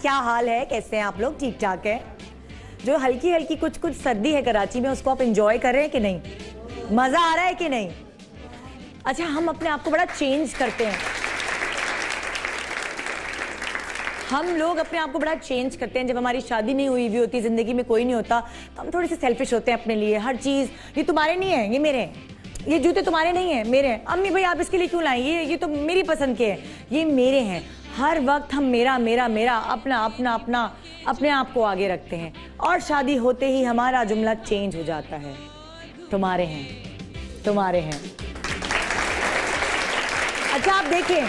क्या हाल है? कैसे हैं आप लोग? ठीक ठाक है? जो हल्की हल्की कुछ कुछ सर्दी है कराची में, उसको आप इंजॉय कर रहे हैं कि नहीं? मज़ा आ रहा है कि नहीं? अच्छा हम अपने आप को बड़ा चेंज करते हैं। हम लोग अपने आप को बड़ा चेंज करते हैं। जब हमारी शादी नहीं हुई हुई होती, ज़िंदगी में कोई नहीं होता तो हम थोड़े से सेल्फिश होते हैं अपने लिए। हर चीज़, ये तुम्हारे नहीं है, ये मेरे हैं। ये जूते तुम्हारे नहीं है, मेरे हैं। अम्मी, भाई, आप इसके लिए क्यों लाए? ये ये तो मेरी पसंद के हैं। ये मेरे हैं। हर वक्त हम मेरा मेरा मेरा अपना अपना अपना, अपने आप को आगे रखते हैं। और शादी होते ही हमारा जुमला चेंज हो जाता है। तुम्हारे हैं। तुम्हारे हैं। अच्छा आप देखें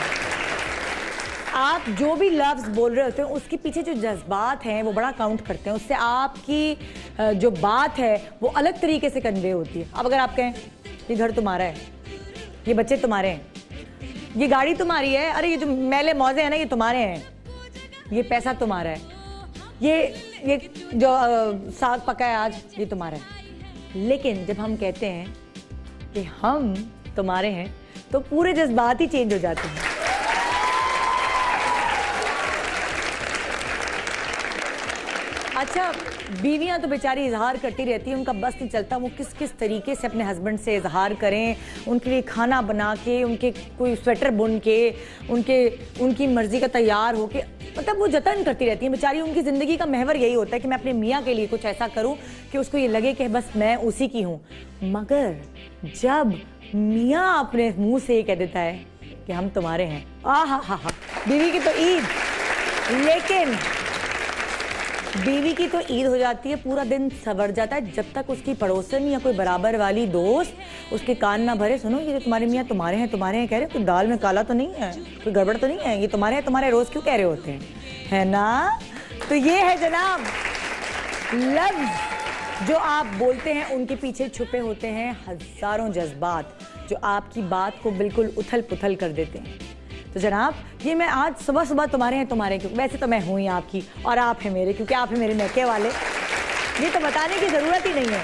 आप जो भी लफ्ज बोल रहे होते हैं, उसके पीछे जो जज्बात हैं, वो बड़ा काउंट करते हैं। उससे आपकी जो बात है, वो अलग तरीके से कन्वे होती है। अब अगर आप कहें, ये घर तुम्हारा है। ये बच्चे तुम्हारे हैं। ये गाड़ी तुम्हारी है? अरे ये जो मैले मौजे हैं ना, ये तुम्हारे हैं। ये पैसा तुम्हारा है। ये ये जो साग पका है आज, ये तुम्हारा है। लेकिन जब हम कहते हैं कि हम तुम्हारे हैं तो पूरे जज्बात ही चेंज हो जाते हैं। अच्छा बीवियाँ तो बेचारी इजहार करती रहती हैं, उनका बस नहीं चलता। वो किस किस तरीके से अपने हस्बैंड से इजहार करें, उनके लिए खाना बना के, उनके कोई स्वेटर बुन के, उनके, उनकी मर्ज़ी का तैयार हो के मतलब वो जतन करती रहती हैं। बेचारी उनकी ज़िंदगी का महवर यही होता है कि मैं अपने मियाँ के लिए कुछ ऐसा करूँ कि उसको ये लगे कि बस मैं उसी की हूँ। मगर जब मियाँ अपने मुँह से ये कह देता है कि हम तुम्हारे हैं आ हा हा हा, बीवी की तो ईद। लेकिन बीवी की तो ईद हो जाती है, पूरा दिन सवर जाता है। जब तक उसकी पड़ोसन या कोई बराबर वाली दोस्त उसके कान ना भरे, सुनो, ये तुम्हारे मियाँ तुम्हारे हैं तुम्हारे हैं, कह रहे कोई दाल में काला तो नहीं है? कोई गड़बड़ तो नहीं है? ये तुम्हारे हैं, तुम्हारे रोज क्यों कह रहे होते हैं? है ना? तो ये है जनाब, लफ्ज जो आप बोलते हैं, उनके पीछे छुपे होते हैं हज़ारों जज्बात जो आपकी बात को बिल्कुल उथल पुथल कर देते हैं। तो जनाब, ये मैं आज सुबह सुबह तुम्हारे हैं, तुम्हारे क्यों? वैसे तो मैं हूँ ही आपकी, और आप हैं मेरे, क्योंकि आप हैं मेरे मैके वाले। ये तो बताने की ज़रूरत ही नहीं है।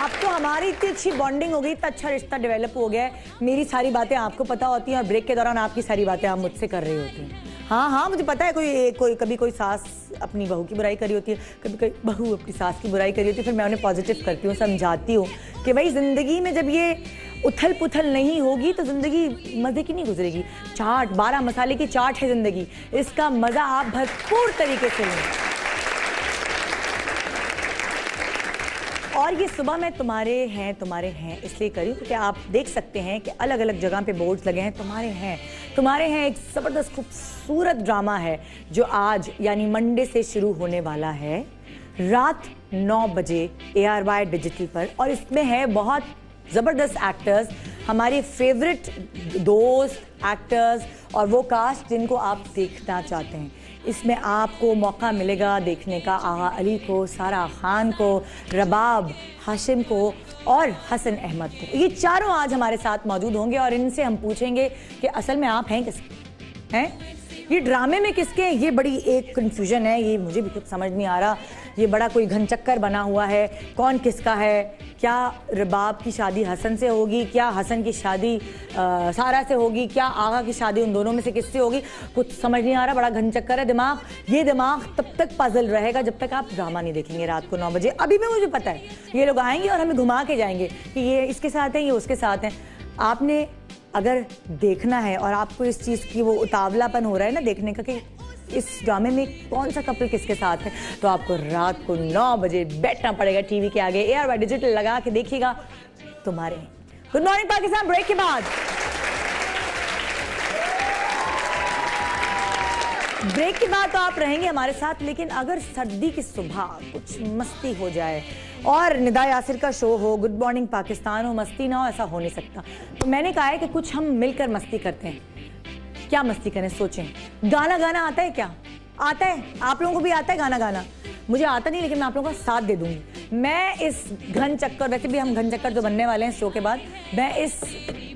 अब तो हमारी इतनी अच्छी बॉन्डिंग हो गई, इतना अच्छा रिश्ता डेवलप हो गया है। मेरी सारी बातें आपको पता होती हैं, और ब्रेक के दौरान आपकी सारी बातें आप मुझसे कर रही होती हैं। हाँ हाँ मुझे पता है कोई कोई, कभी कोई सास अपनी बहू की बुराई करी होती है, कभी कोई बहू अपनी सास की बुराई करी होती है, फिर मैं उन्हें पॉजिटिव करती हूँ, समझाती हूँ कि भाई, ज़िंदगी में जब ये उथल पुथल नहीं होगी तो ज़िंदगी मज़े की नहीं गुजरेगी। चाट, बारह मसाले की चाट है ज़िंदगी। इसका मज़ा आप भरपूर तरीके से लें। और ये सुबह में तुम्हारे हैं तुम्हारे हैं, इसलिए करी क्योंकि आप देख सकते हैं कि अलग अलग जगह पे बोर्ड्स लगे हैं। तुम्हारे हैं। तुम्हारे हैं एक ज़बरदस्त खूबसूरत ड्रामा है, जो आज, यानी मंडे से शुरू होने वाला है। रात नौ बजे ए आर वाई डिजिटल पर और इसमें है बहुत ज़बरदस्त एक्टर्स हमारे फेवरेट दोस्त एक्टर्स और वो कास्ट जिनको आप देखना चाहते हैं। इसमें आपको मौका मिलेगा देखने का। आहा अली को, सारा खान को, रबाब, हाशिम को और हसन अहमद को। ये चारों आज हमारे साथ मौजूद होंगे और इनसे हम पूछेंगे कि असल में आप हैं किस, हैं? ये ड्रामे में किसके ये बड़ी एक कंफ्यूजन है, ये मुझे भी कुछ समझ नहीं आ रहा। ये बड़ा कोई घन चक्कर बना हुआ है। कौन किसका है? क्या रबाब की शादी हसन से होगी? क्या हसन की शादी अ, सारा से होगी? क्या आगा की शादी उन दोनों में से किससे होगी? कुछ समझ नहीं आ रहा बड़ा घन चक्कर है दिमाग। ये दिमाग तब तक पजल रहेगा जब तक आप ड्रामा नहीं देखेंगे रात को नौ बजे। अभी भी मुझे पता है ये लोग आएँगे और हमें घुमा के जाएँगे कि ये इसके साथ हैं ये उसके साथ हैं। आपने अगर देखना है और आपको इस चीज़ की वो उतावलापन हो रहा है ना देखने का कि इस ड्रामे में कौन सा कपल किसके साथ है तो आपको रात को नौ बजे बैठना पड़ेगा टीवी के आगे। एयर बाई डिजिटल लगा के देखिएगा तुम्हारे। गुड मॉर्निंग पाकिस्तान ब्रेक के बाद। ब्रेक के बाद तो आप रहेंगे हमारे साथ, लेकिन अगर सर्दी की सुबह कुछ मस्ती हो जाए और निदा यासिर का शो हो, गुड मॉर्निंग पाकिस्तान हो, मस्ती ना हो, ऐसा हो नहीं सकता। तो मैंने कहा है कि कुछ हम मिलकर मस्ती करते हैं। क्या मस्ती करें, सोचें। गाना गाना आता है क्या? आता है। आप लोगों को भी आता है गाना गाना? मुझे आता नहीं, लेकिन मैं आप लोगों का साथ दे दूँगी। मैं इस घन चक्कर, वैसे भी हम घन चक्कर जो बनने वाले हैं शो के बाद, मैं इस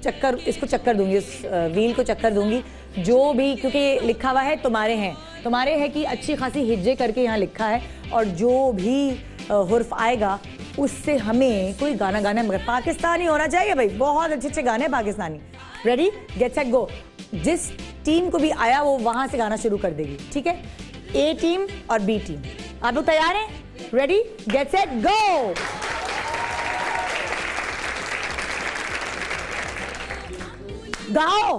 चक्कर, इसको चक्कर दूँगी, इस व्हील को चक्कर दूँगी। जो भी, क्योंकि लिखा हुआ है, तुम्हारे हैं। तुम्हारे है कि अच्छी खासी हिज्जे करके यहाँ लिखा है, और जो भी हुर्फ आएगा, उससे हमें कोई गाना गाना मगर पाकिस्तानी होना चाहिए भाई, बहुत अच्छे अच्छे गाने Pakistani. Ready get set go जिस टीम को भी आया, वो वहाँ से गाना शुरू कर देगी, ठीक है? ए टीम और बी टीम आप लोग तैयार हैं? रेडी गेट सेट गो गाओ।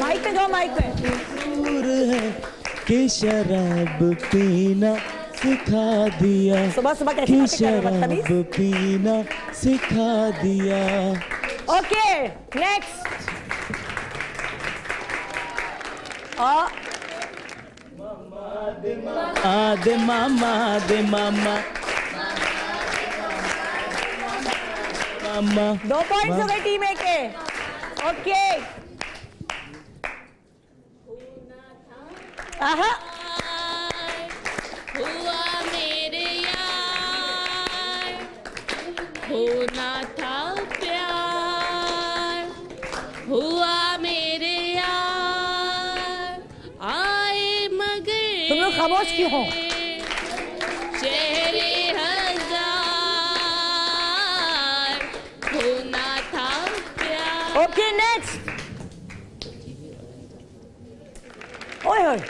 माइक पे गाओ माइक है कि शराब पीना सिखा दिया। सुबह सुबह कैसे कि शराब पीना सिखा दिया। ओके नेक्स्ट और आ मामा दे मामा। मामा दो पॉइंट्स हो गए टीम ए के। ओके। आहा। हुआ मेरे यार होना था प्यार। हुआ मेरे यार आए मगर तुम लोग खामोश क्यों हो? चेहरे हज़ार होना था प्यार। ओके नेक्स्ट ओए होए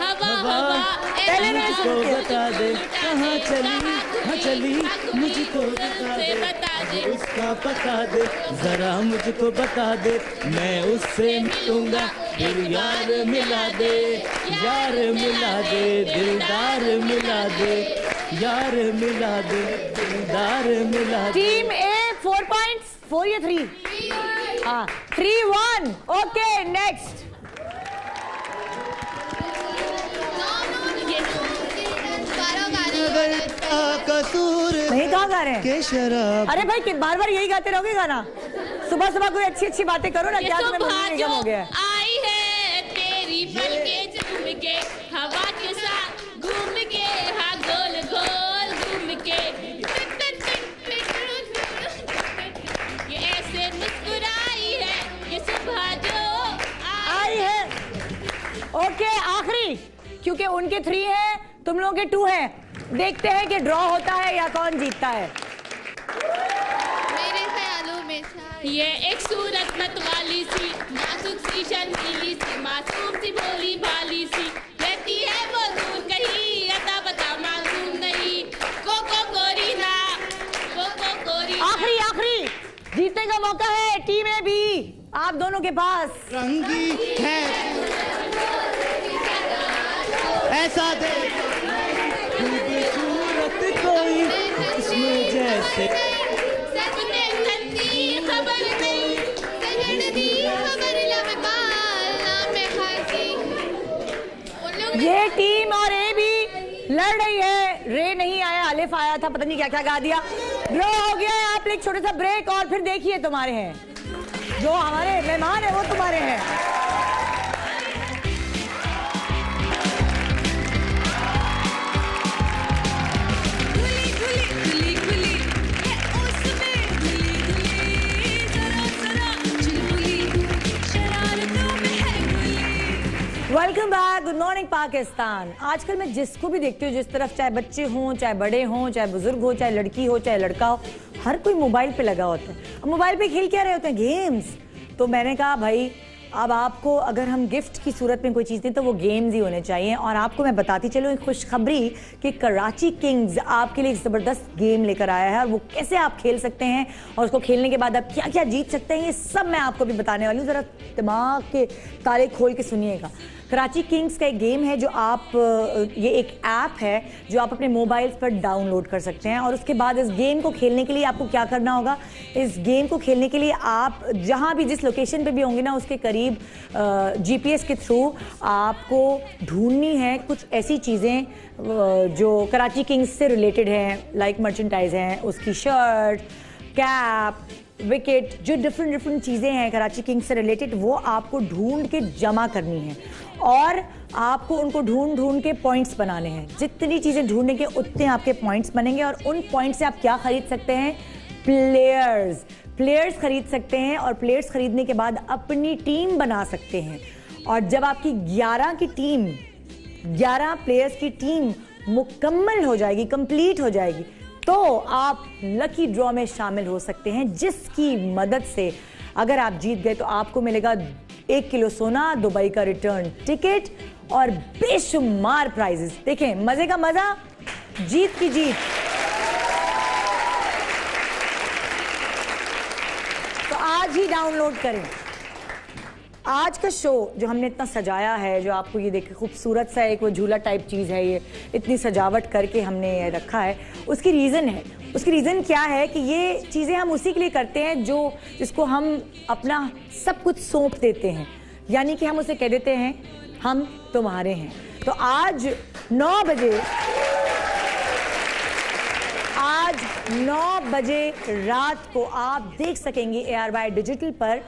हवा हवा पहले बता दे। कहाँ चली कहाँ चली मुझको बता दे। उसका पता दे जरा मुझको बता दे। मैं उससे मिलूँगा फिर यार मिला दे यार मिला दे दिलदार मिला दे यार मिला दे दिलदार मिला दे। Team A four points four या थ्री हाँ थ्री वन ओके नेक्स्ट कसूर नहीं कहाँ गा रहे हैं? शराब अरे भाई बार बार यही गाते रहोगे गाना? सुबह सुबह कोई अच्छी अच्छी बातें करो ना क्या तुम्हें निगम हो गया आई है तेरी पलके झूम के हवा के साथ घूम के हाँ गोल गोल घूम के ये ऐसे मुस्कुराई है ये सुबह जो आई है। ओके आखिरी। क्योंकि उनके थ्री है तुम लोगों के टू है। देखते हैं कि ड्रॉ होता है या कौन जीतता है। मेरे ख्यालों में ये एक सूरत मत वाली सी नाजुक सी शर्मीली सी मासूम सी भोली भाली सी। रहती है वो दूर कहीं अता बता मालूम नहीं। कोको कोरी ना कोको कोरी ना। आखिरी आखिरी। जीतने का मौका है टीम ए भी आप दोनों के पास। रंगी है। ऐसा दे कोई इसमें जैसे। ये टीम और ए भी लड़ रही है। रे नहीं आया अलिफ आया था, पता नहीं क्या क्या गा दिया। ड्रॉ हो गया है, आप एक छोटा सा ब्रेक और फिर देखिए तुम्हारे हैं। जो हमारे मेहमान है, वो तुम्हारे हैं। Welcome back. Good morning, Pakistan. आजकल मैं जिसको भी देखती हूँ, जिस तरफ़ चाहे बच्चे हों, चाहे बड़े हों, चाहे बुज़ुर्ग हो, चाहे लड़की हो, चाहे लड़का हो, हर कोई मोबाइल पे लगा होता है। अब मोबाइल पे खेल क्या रहे होते हैं? गेम्स। तो मैंने कहा, भाई, अब आपको अगर हम गिफ्ट की सूरत में कोई चीज़ दें तो वो गेम्स ही होने चाहिए। और आपको मैं बताती चलूँ एक खुशखबरी कि कराची किंग्स आपके लिए एक ज़बरदस्त गेम लेकर आया है। और वो कैसे आप खेल सकते हैं? और उसको खेलने के बाद आप क्या क्या जीत सकते हैं? ये सब मैं आपको भी बताने वाली हूँ। ज़रा दिमाग के ताले खोल के सुनिएगा। कराची किंग्स का एक गेम है जो आप ये एक ऐप है जो आप अपने मोबाइल पर डाउनलोड कर सकते हैं। और उसके बाद इस गेम को खेलने के लिए आपको क्या करना होगा? इस गेम को खेलने के लिए आप जहाँ भी, जिस लोकेशन पे भी होंगे ना, उसके करीब जीपीएस के थ्रू आपको ढूंढनी है कुछ ऐसी चीज़ें जो कराची किंग्स से रिलेटेड हैं लाइक मर्चेंटाइज हैं, उसकी शर्ट कैप विकेट जो डिफरेंट डिफरेंट चीज़ें हैं कराची किंग्स से रिलेटेड वो आपको ढूंढ के जमा करनी है। और आपको उनको ढूंढ ढूंढ के पॉइंट्स बनाने हैं। जितनी चीज़ें ढूंढेंगे, उतने आपके पॉइंट्स बनेंगे और उन पॉइंट से आप क्या खरीद सकते हैं? प्लेयर्स प्लेयर्स खरीद सकते हैं और प्लेयर्स खरीदने के बाद अपनी टीम बना सकते हैं। और जब आपकी 11 की टीम 11 प्लेयर्स की टीम मुकम्मल हो जाएगी कंप्लीट हो जाएगी तो आप लकी ड्रॉ में शामिल हो सकते हैं, जिसकी मदद से अगर आप जीत गए तो आपको मिलेगा एक किलो सोना, दुबई का रिटर्न टिकट और बेशुमार प्राइजेस देखें, मज़े का मज़ा, जीत की जीत। तो आज ही डाउनलोड करें। आज का शो जो हमने इतना सजाया है, जो आपको ये देखे, खूबसूरत सा एक वो झूला टाइप चीज़ है ये, इतनी सजावट करके हमने ये रखा है, उसकी रीज़न है। उसकी रीज़न क्या है कि ये चीज़ें हम उसी के लिए करते हैं जो जिसको हम अपना सब कुछ सौंप देते हैं। यानी कि हम उसे कह देते हैं, हम तुम्हारे हैं। तो आज नौ बजे, आज 9 बजे रात को आप देख सकेंगे ए आर वाई डिजिटल पर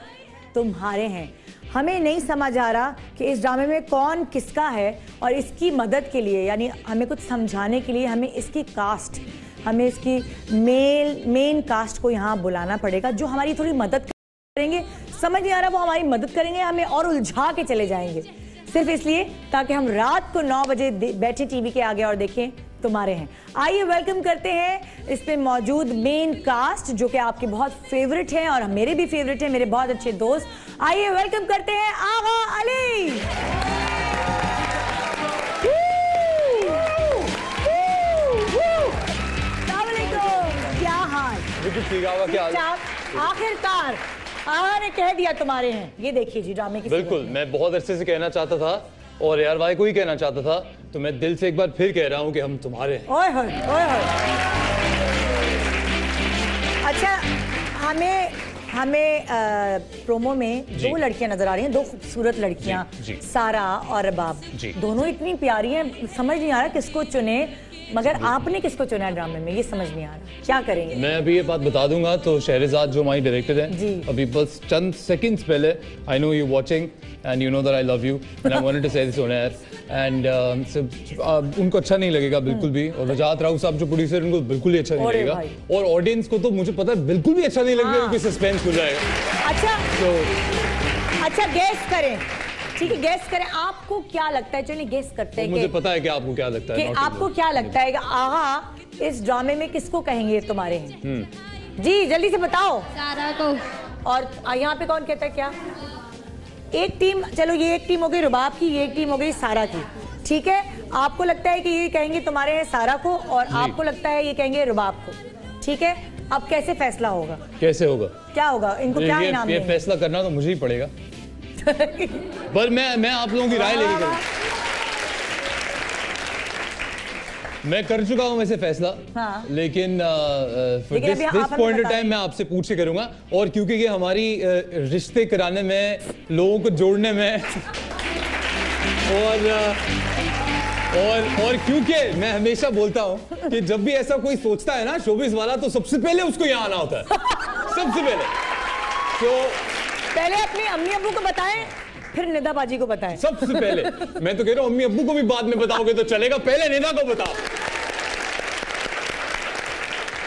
तुम्हारे हैं। हमें नहीं समझ आ रहा कि इस ड्रामे में कौन किसका है और इसकी मदद के लिए, यानी हमें कुछ समझाने के लिए हमें इसकी कास्ट हमें इसकी मेल मेन कास्ट को यहाँ बुलाना पड़ेगा, जो हमारी थोड़ी मदद करेंगे। समझ नहीं आ रहा वो हमारी मदद करेंगे हमें और उलझा के चले जाएँगे। सिर्फ़ इसलिए ताकि हम रात को 9 बजे बैठे टीवी के आगे और देखें तुम्हारे हैं। आइए वेलकम करते हैं इस पे मौजूद मेन कास्ट जो कि आपके बहुत फेवरेट हैं और मेरे भी फेवरेट हैं, मेरे बहुत अच्छे दोस्त। आइए वेलकम करते हैं आगा अली। आखिरकार आगा ने कह दिया तुम्हारे हैं। ये देखिए जी ड्रामे की बिल्कुल मैं बहुत अरसे से कहना चाहता था और यार भाई को ही कहना चाहता था तो मैं दिल से एक बार फिर कह रहा हूँ कि हम तुम्हारे हैं। ओए होए ओए होए। अच्छा हमें हमें अ, प्रोमो में दो लड़कियाँ नज़र आ रही हैं दो खूबसूरत लड़कियाँ। सारा और रबाब दोनों इतनी प्यारी हैं समझ नहीं आ रहा किसको चुने मगर आपने किसको चुना ड्रामे में? ये समझ नहीं आ रहा। क्या करेंगे? मैं अभी ये बात बता दूँगा तो शहरजाद जो हमारी डायरेक्टर है जी। अभी बस चंद सेकंड्स पहले I know you watching and you know that I love you and I wanted to say this on air and उनको अच्छा नहीं लगेगा बिल्कुल भी। और रजात राव साहब जो प्रोड्यूसर उनको बिल्कुल ही अच्छा नहीं लगेगा। और ऑडियंस को तो मुझे पता है बिल्कुल भी अच्छा नहीं लगेगा हाँ। क्योंकि सस्पेंस हो जाएगा। अच्छा। तो अच्छा गैस करें। ठीक है गैस करें आपको क्या लगता है? चलिए गैस करते हैं मुझे पता है कि आपको क्या लगता है कि आपको क्या लगता है कि आगा इस ड्रामे में किसको कहेंगे तुम्हारे हैं? हम्म। जी जल्दी से बताओ। सारा को। और यहाँ पे कौन कहता है क्या? एक टीम चलो ये एक टीम हो गई रुबाब की ये एक टीम हो गई सारा की। ठीक है? आपको लगता है कि ये कहेंगे तुम्हारे हैं सारा को और आपको लगता है ये कहेंगे रुबाब को। ठीक है? अब कैसे फैसला होगा? कैसे होगा? क्या होगा? इनको क्या इनाम ये फैसला करना तो मुझे ही पड़ेगा। पर मैं मैं आप लोगों की राय लेके करूँ। मैं कर चुका हूँ वैसे फैसला हाँ। लेकिन दिस पॉइंट ऑफ़ टाइम मैं आपसे पूछ के करूँगा और क्योंकि ये हमारी रिश्ते कराने में लोगों को जोड़ने में और और और क्योंकि मैं हमेशा बोलता हूँ कि जब भी ऐसा कोई सोचता है ना शोबिस वाला तो सबसे पहले उसको यहाँ आना होता है। सबसे पहले। तो पहले अपनी अम्मी अब्बू को बताएँ फिर निदा बाजी को बताएँ। सबसे पहले मैं तो कह रहा हूँ अम्मी अबू को भी बाद में बताओगे तो चलेगा पहले निदा को बताओ।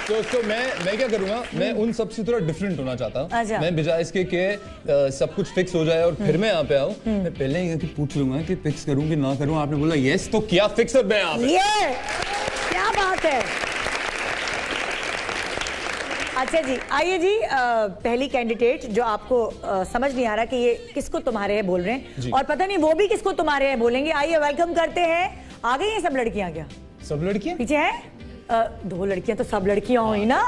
तो, तो मैं मैं क्या करूँगा मैं उन सबसे थोड़ा डिफरेंट होना चाहता अच्छा। हूँ मैं बजाय इसके कि अ, सब कुछ फिक्स हो जाए और फिर मैं यहाँ पे आऊँ। मैं पहले ही कि पूछ लूँगा कि फिक्स करूँ कि ना करूँ। आपने बोला यस तो क्या फिक्स है? मैं यहाँ ये क्या बात है? अच्छा जी आइए जी आ, पहली कैंडिडेट जो आपको आ, समझ नहीं आ रहा कि ये किसको तुम्हारे हैं बोल रहे हैं। और पता नहीं वो भी किसको तुम्हारे हैं बोलेंगे। आइए वेलकम करते हैं। आ गई हैं सब लड़कियाँ क्या? सब लड़कियाँ? पीछे हैं? दो लड़कियाँ तो सब लड़कियाँ हुई ना।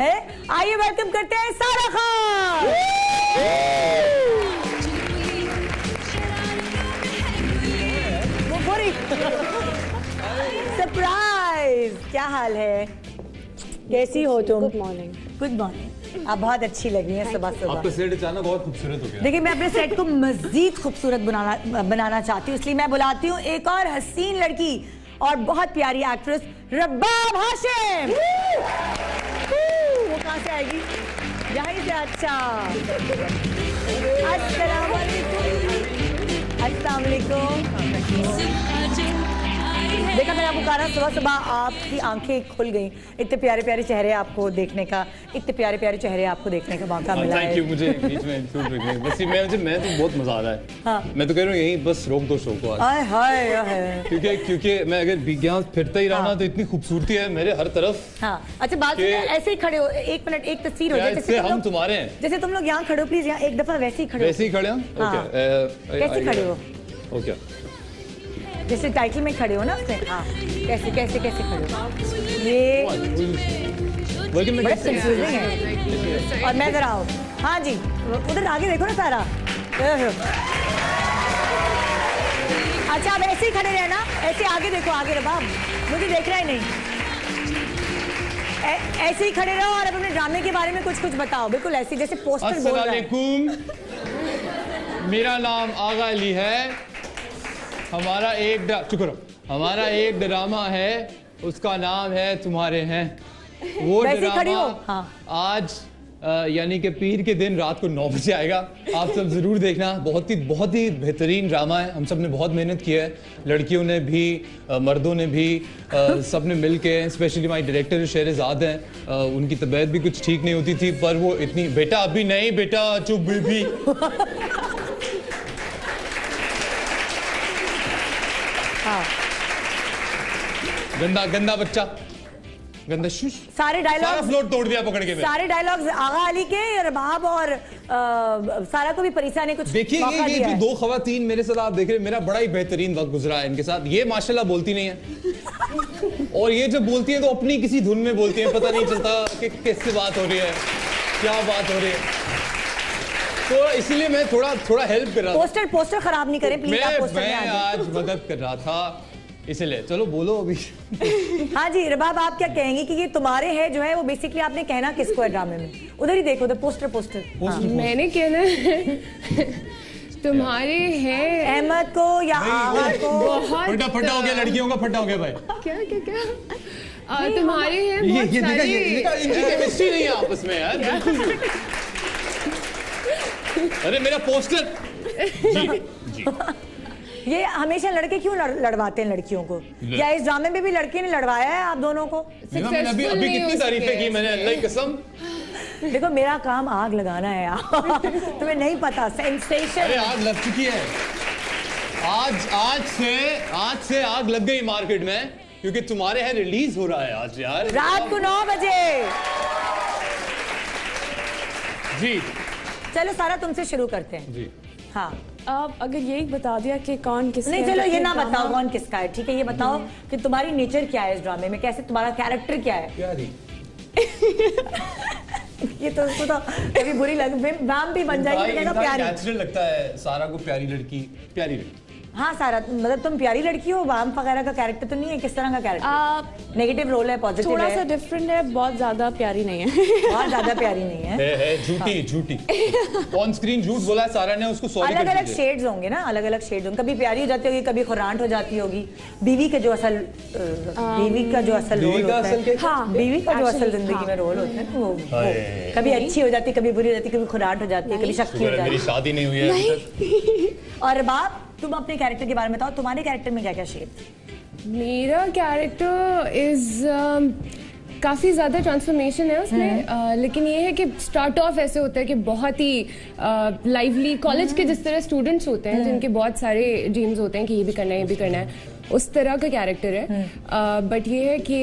है? आइए वेलकम करते हैं सारा खान। सरप्राइज़ क्या हाल है? कैसी हो तुम? गुड मॉर्निंग गुड मॉर्निंग आप बहुत अच्छी लग रही हैं सुबह सुबह आपका सेट अचानक और खूबसूरत हो गया। देखिए मैं अपने सेट को मजीद खूबसूरत बनाना बनाना चाहती हूँ इसलिए मैं बुलाती हूँ एक और हसीन लड़की और बहुत प्यारी एक्ट्रेस रब्बाब हाशिम। वो कहाँ से आएगी? यहीं से अच्छा। अस्सलाम वालेकुम अस्सलाम वालेकुम देखा मैंने आपको कहा ना सुबह सुबह आपकी आँखें खुल गई। इतने प्यारे प्यारे चेहरे आपको देखने का इतने प्यारे प्यारे चेहरे आपको देखने का मौका मिला थैंक है। यू मुझे बीच में बस मैं मुझे मैं तो बहुत मज़ा आ रहा है। हाँ। मैं तो कह रहा हूँ यहीं बस रोक दो शो को हाय हाय। क्योंकि क्योंकि मैं अगर यहाँ फिरता ही रहा ना हाँ। तो इतनी खूबसूरती है मेरे हर तरफ़ हाँ। अच्छा बात ऐसे ही खड़े हो एक मिनट एक तस्वीर हो जाए हम तुम्हारे हैं। जैसे तुम लोग यहाँ खड़े हो प्लीज़ यहाँ एक दफ़ा वैसे ही खड़े वैसे ही खड़े हैं? हाँ। ओके कैसे खड़े हो? ओके। जैसे टाइटल में खड़े हो ना उसमें हाँ। कैसे कैसे कैसे खड़े हो? ये बल्कि बड़े कंफ्यूजिंग है। और मैं जरा हूँ हाँ जी। उधर आगे देखो ना सारा। अच्छा अब ऐसे ही खड़े रहना। ऐसे आगे देखो आगे रबाब मुझे देख रहा ही नहीं। ऐ- ऐसे ही खड़े रहो और अपने ड्रामे के बारे में कुछ कुछ बताओ। बिल्कुल ऐसे जैसे पोस्टर बोल रहा है। मेरा नाम आगा अली है। हमारा एक ड्रा चुप हमारा एक ड्रामा है उसका नाम है तुम्हारे हैं। वो ड्रामा हाँ। आज यानी कि पीर के दिन रात को नौ बजे आएगा। आप सब ज़रूर देखना। बहुत ही बहुत ही बेहतरीन ड्रामा है। हम सबने बहुत मेहनत की है। लड़कियों ने भी अ, मर्दों ने भी अ, सबने मिल के स्पेशली हमारी डायरेक्टर शेरजाद हैं उनकी तबीयत भी कुछ ठीक नहीं होती थी पर वो इतनी बेटा अभी नहीं बेटा चुप बेबी। गंदा गंदा बच्चा। गंदा शुश। सारे सारा डायलॉग फ्लोट तोड़ दिया पकड़ के सारे डायलॉग्स आगा अली के रबाब और अ, सारा को भी परिसा ने कुछ देखिए ये ये जो दो खवातीन मेरे साथ आप देख रहे हैं मेरा बड़ा ही बेहतरीन वक्त गुजरा है इनके साथ। ये माशाल्लाह बोलती नहीं है। और ये जब बोलती है तो अपनी किसी धुन में बोलती है पता नहीं चलता कि किससे बात हो रही है क्या बात हो रही है। तो इसीलिए मैं थोड़ा थोड़ा हेल्प कर रहा था। पोस्टर पोस्टर खराब नहीं करें प्लीज़ मैं मैं आज मदद कर रहा था। इसलिए चलो बोलो अभी। हाँ जी रबाब आप क्या कहेंगे कि ये तुम्हारे है जो है वो बेसिकली आपने कहना किसको है ड्रामे में? उधर ही देखो उधर पोस्टर पोस्टर हाँ। मैंने कहना है तुम्हारे हैं। अहमद को या आगा को? बहुत फटा फटा हो गया लड़कियों का फटा हो गया भाई। क्या क्या क्या? आ, तुम्हारे हैं ये बहुत ये देखा सारे। ये देखा इनकी केमिस्ट्री नहीं है आपस में यार बिल्कुल। अरे मेरा पोस्टर जी जी। ये हमेशा लड़के क्यों लड़, लड़वाते हैं लड़कियों को? या इस ड्रामे में भी लड़के ने लड़वाया है आप दोनों को? अभी अभी कितनी तारीफें की? मैंने अल्लाह की कसम। देखो मेरा काम आग लगाना है यार। तुम्हें नहीं पता सेंसेशन आग लग चुकी है। आज आज से आज से आग लग गई मार्केट में क्योंकि तुम्हारे यहाँ रिलीज़ हो रहा है आज यार। रात को नौ बजे। जी। चलो सारा तुमसे शुरू करते हैं। जी। हाँ। आप अगर यही बता दिया कि कौन किस नहीं चलो ये ना बताओ कौन किसका है ठीक है? ये बताओ कि तुम्हारी नेचर क्या है इस ड्रामे में? कैसे तुम्हारा कैरेक्टर क्या है? ये तो उसको तो कभी बुरी लग मैम भी बन जाएगी तो प्यारी। नेचुरल लगता है सारा को प्यारी लड़की प्यारी लड़की। हाँ सारा मतलब तुम प्यारी लड़की हो वाम वगैरह का कैरेक्टर तो नहीं है? किस तरह का कैरेक्टर आप नेगेटिव रोल है पॉजिटिव थोड़ा सा डिफरेंट है बहुत ज़्यादा प्यारी नहीं है। बहुत ज़्यादा प्यारी नहीं है। है है झूठी झूठी। ऑन स्क्रीन झूठ बोला सारा ने उसको सॉरी अलग अलग शेड्स होंगे ना अलग अलग शेड्स होंगे। कभी प्यारी हो जाती होगी कभी खुरांट हो जाती होगी। बीवी के जो असल बीवी का जो असल रोल होता है। हाँ बीवी का जो असल ज़िंदगी हाँ। में रोल होता है वो, वो। कभी अच्छी हो जाती है कभी बुरी हो जाती है कभी खुरांट हो जाती है कभी शक्की हो जाती है। शादी नहीं हुई है है और बाप तुम अपने कैरेक्टर के बारे में बताओ तुम्हारे कैरेक्टर में क्या क्या शेड मेरा कैरेक्टर इज़ काफ़ी ज़्यादा ट्रांसफॉर्मेशन है उसमें अ, लेकिन ये है कि स्टार्ट ऑफ़ ऐसे होता है कि बहुत ही लाइवली कॉलेज के जिस तरह स्टूडेंट्स होते हैं जिनके बहुत सारे ड्रीम्स होते हैं कि ये भी करना है ये भी करना है उस तरह का कैरेक्टर है। बट ये है कि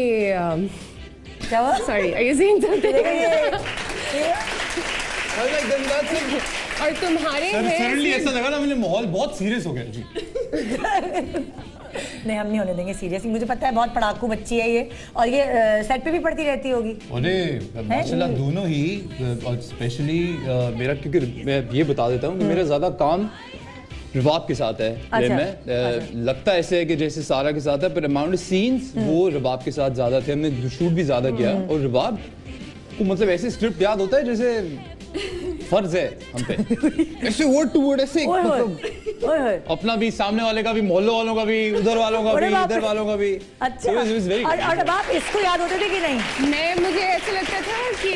क्या सॉरी आई सेइंग समथिंग ये ये- अरे गंगा से और तुम्हारे सडनली ऐसा लगा ना मैंने माहौल बहुत सीरियस हो गया जी। नहीं हम नहीं होने देंगे सीरियसली मुझे पता है बहुत पढ़ाकू बच्ची है ये। और ये सेट पे भी पढ़ती रहती होगी। अरे माशाल्लाह दोनों ही और स्पेशली मेरा क्योंकि मैं ये बता देता हूँ कि मेरा ज़्यादा काम रिबाब के साथ है। अच्छा, में अ, लगता ऐसे है कि जैसे सारा के साथ है पर अमाउंट सीन्स हम्म। वो रिबाब के साथ ज़्यादा थे। हमने शूट भी ज़्यादा किया और रिबाब को मतलब ऐसे स्क्रिप्ट याद होता है जैसे फ़र्ज़ है हम पे। ऐसे वर्ड टू वर्ड ऐसे मतलब ओए होए अपना भी सामने वाले का भी मोहल्लों वालों का भी उधर वालों का भी इधर वालों का भी। अच्छा। और, और अब आप इसको याद होते थे कि नहीं? मैं मुझे ऐसा लगता था कि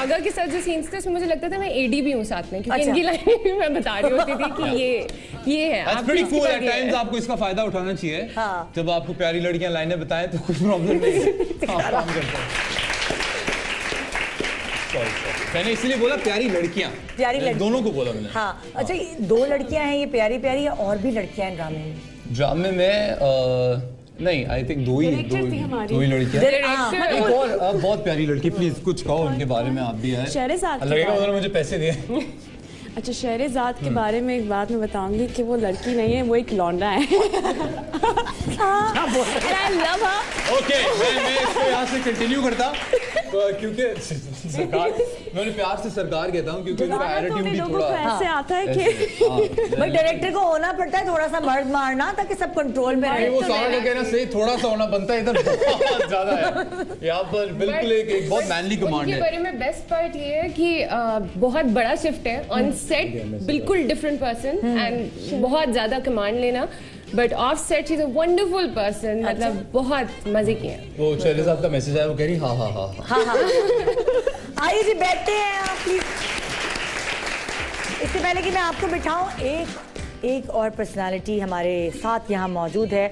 आगा के साथ जो सीन्स थे उसमें मुझे लगता था मैं एडी भी हूँ साथ में क्योंकि अच्छा। इनकी लाइनें भी मैं बता रही होती थी कि ये ये है। That's आपको pretty cool. At है। times आपको इसका फ़ायदा उठाना चाहिए। हाँ। जब आपको प्यारी लड़कियाँ लाइनें बताएँ तो कुछ प्रॉब्लम नहीं है हाँ, काम करते हैं Sorry, sorry. मैंने इसलिए बोला प्यारी लड़कियाँ। प्यारी लड़कियाँ। दोनों को बोला मैंने। हाँ अच्छा ये दो लड़कियाँ हैं ये प्यारी प्यारी है और भी लड़कियाँ हैं ड्रामे में? ड्रामे में नहीं आई थिंक दो ही दो ही दो ही लड़कियाँ। There- हाँ, एक और बहुत प्यारी लड़की प्लीज़ कुछ कहो उनके बारे में आप भी है। लगेगा उन्होंने मुझे पैसे दिए। अच्छा शहरजाद के बारे में एक बात मैं बताऊँगी कि वो लड़की नहीं है वो एक लौंडा है। And I love her. Okay मैं मैं इसको यहाँ से कंटिन्यू करता। क्योंकि सरकार मैंने प्यार से सरकार कहता हूँ क्योंकि उनका तो एटीट्यूड भी लोगों को थोड़ा ऐसे आता है कि हाँ, भाई डायरेक्टर को होना पड़ता है थोड़ा सा मर्द मारना ताकि सब कंट्रोल में रहे। वो सारा का कहना सही थोड़ा सा होना बनता है इधर। बहुत ज़्यादा है। यहाँ पर बिल्कुल एक, एक बहुत मैनली कमांड है। बारे में बेस्ट पार्ट ये है कि बहुत बड़ा शिफ्ट है ऑन सेट बिल्कुल डिफरेंट पर्सन एंड बहुत ज़्यादा कमांड लेना but off set is a wonderful person मतलब बहुत मज़े किए हैं। वो शहरजाद का मैसेज आया वो कह रही हाँ हाँ हाँ हाँ. हाँ हाँ। आइए जी बैठते हैं आप प्लीज़ इससे पहले कि मैं आपको बिठाऊं एक एक और पर्सनालिटी हमारे साथ यहाँ मौजूद है।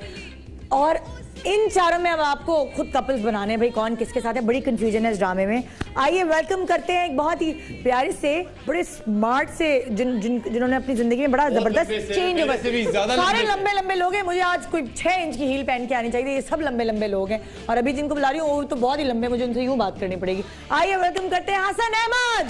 और इन चारों में अब आपको खुद कपल्स बनाने भाई कौन किसके साथ है? बड़ी कंफ्यूजन है इस ड्रामे में। आइए वेलकम करते हैं एक बहुत ही प्यारे से बड़े स्मार्ट से जिन जिन जिन्होंने अपनी ज़िंदगी में बड़ा ज़बरदस्त चेंज से सारे लंबे। लंबे लंबे लोग हैं। मुझे आज कोई छह इंच की हील पहन के आनी चाहिए। ये सब लंबे लंबे लोग हैं। और अभी जिनको बुला रही हूँ वो तो बहुत ही लंबे मुझे उनसे यूँ बात करनी पड़ेगी। आइए वेलकम करते हैं हसन अहमद।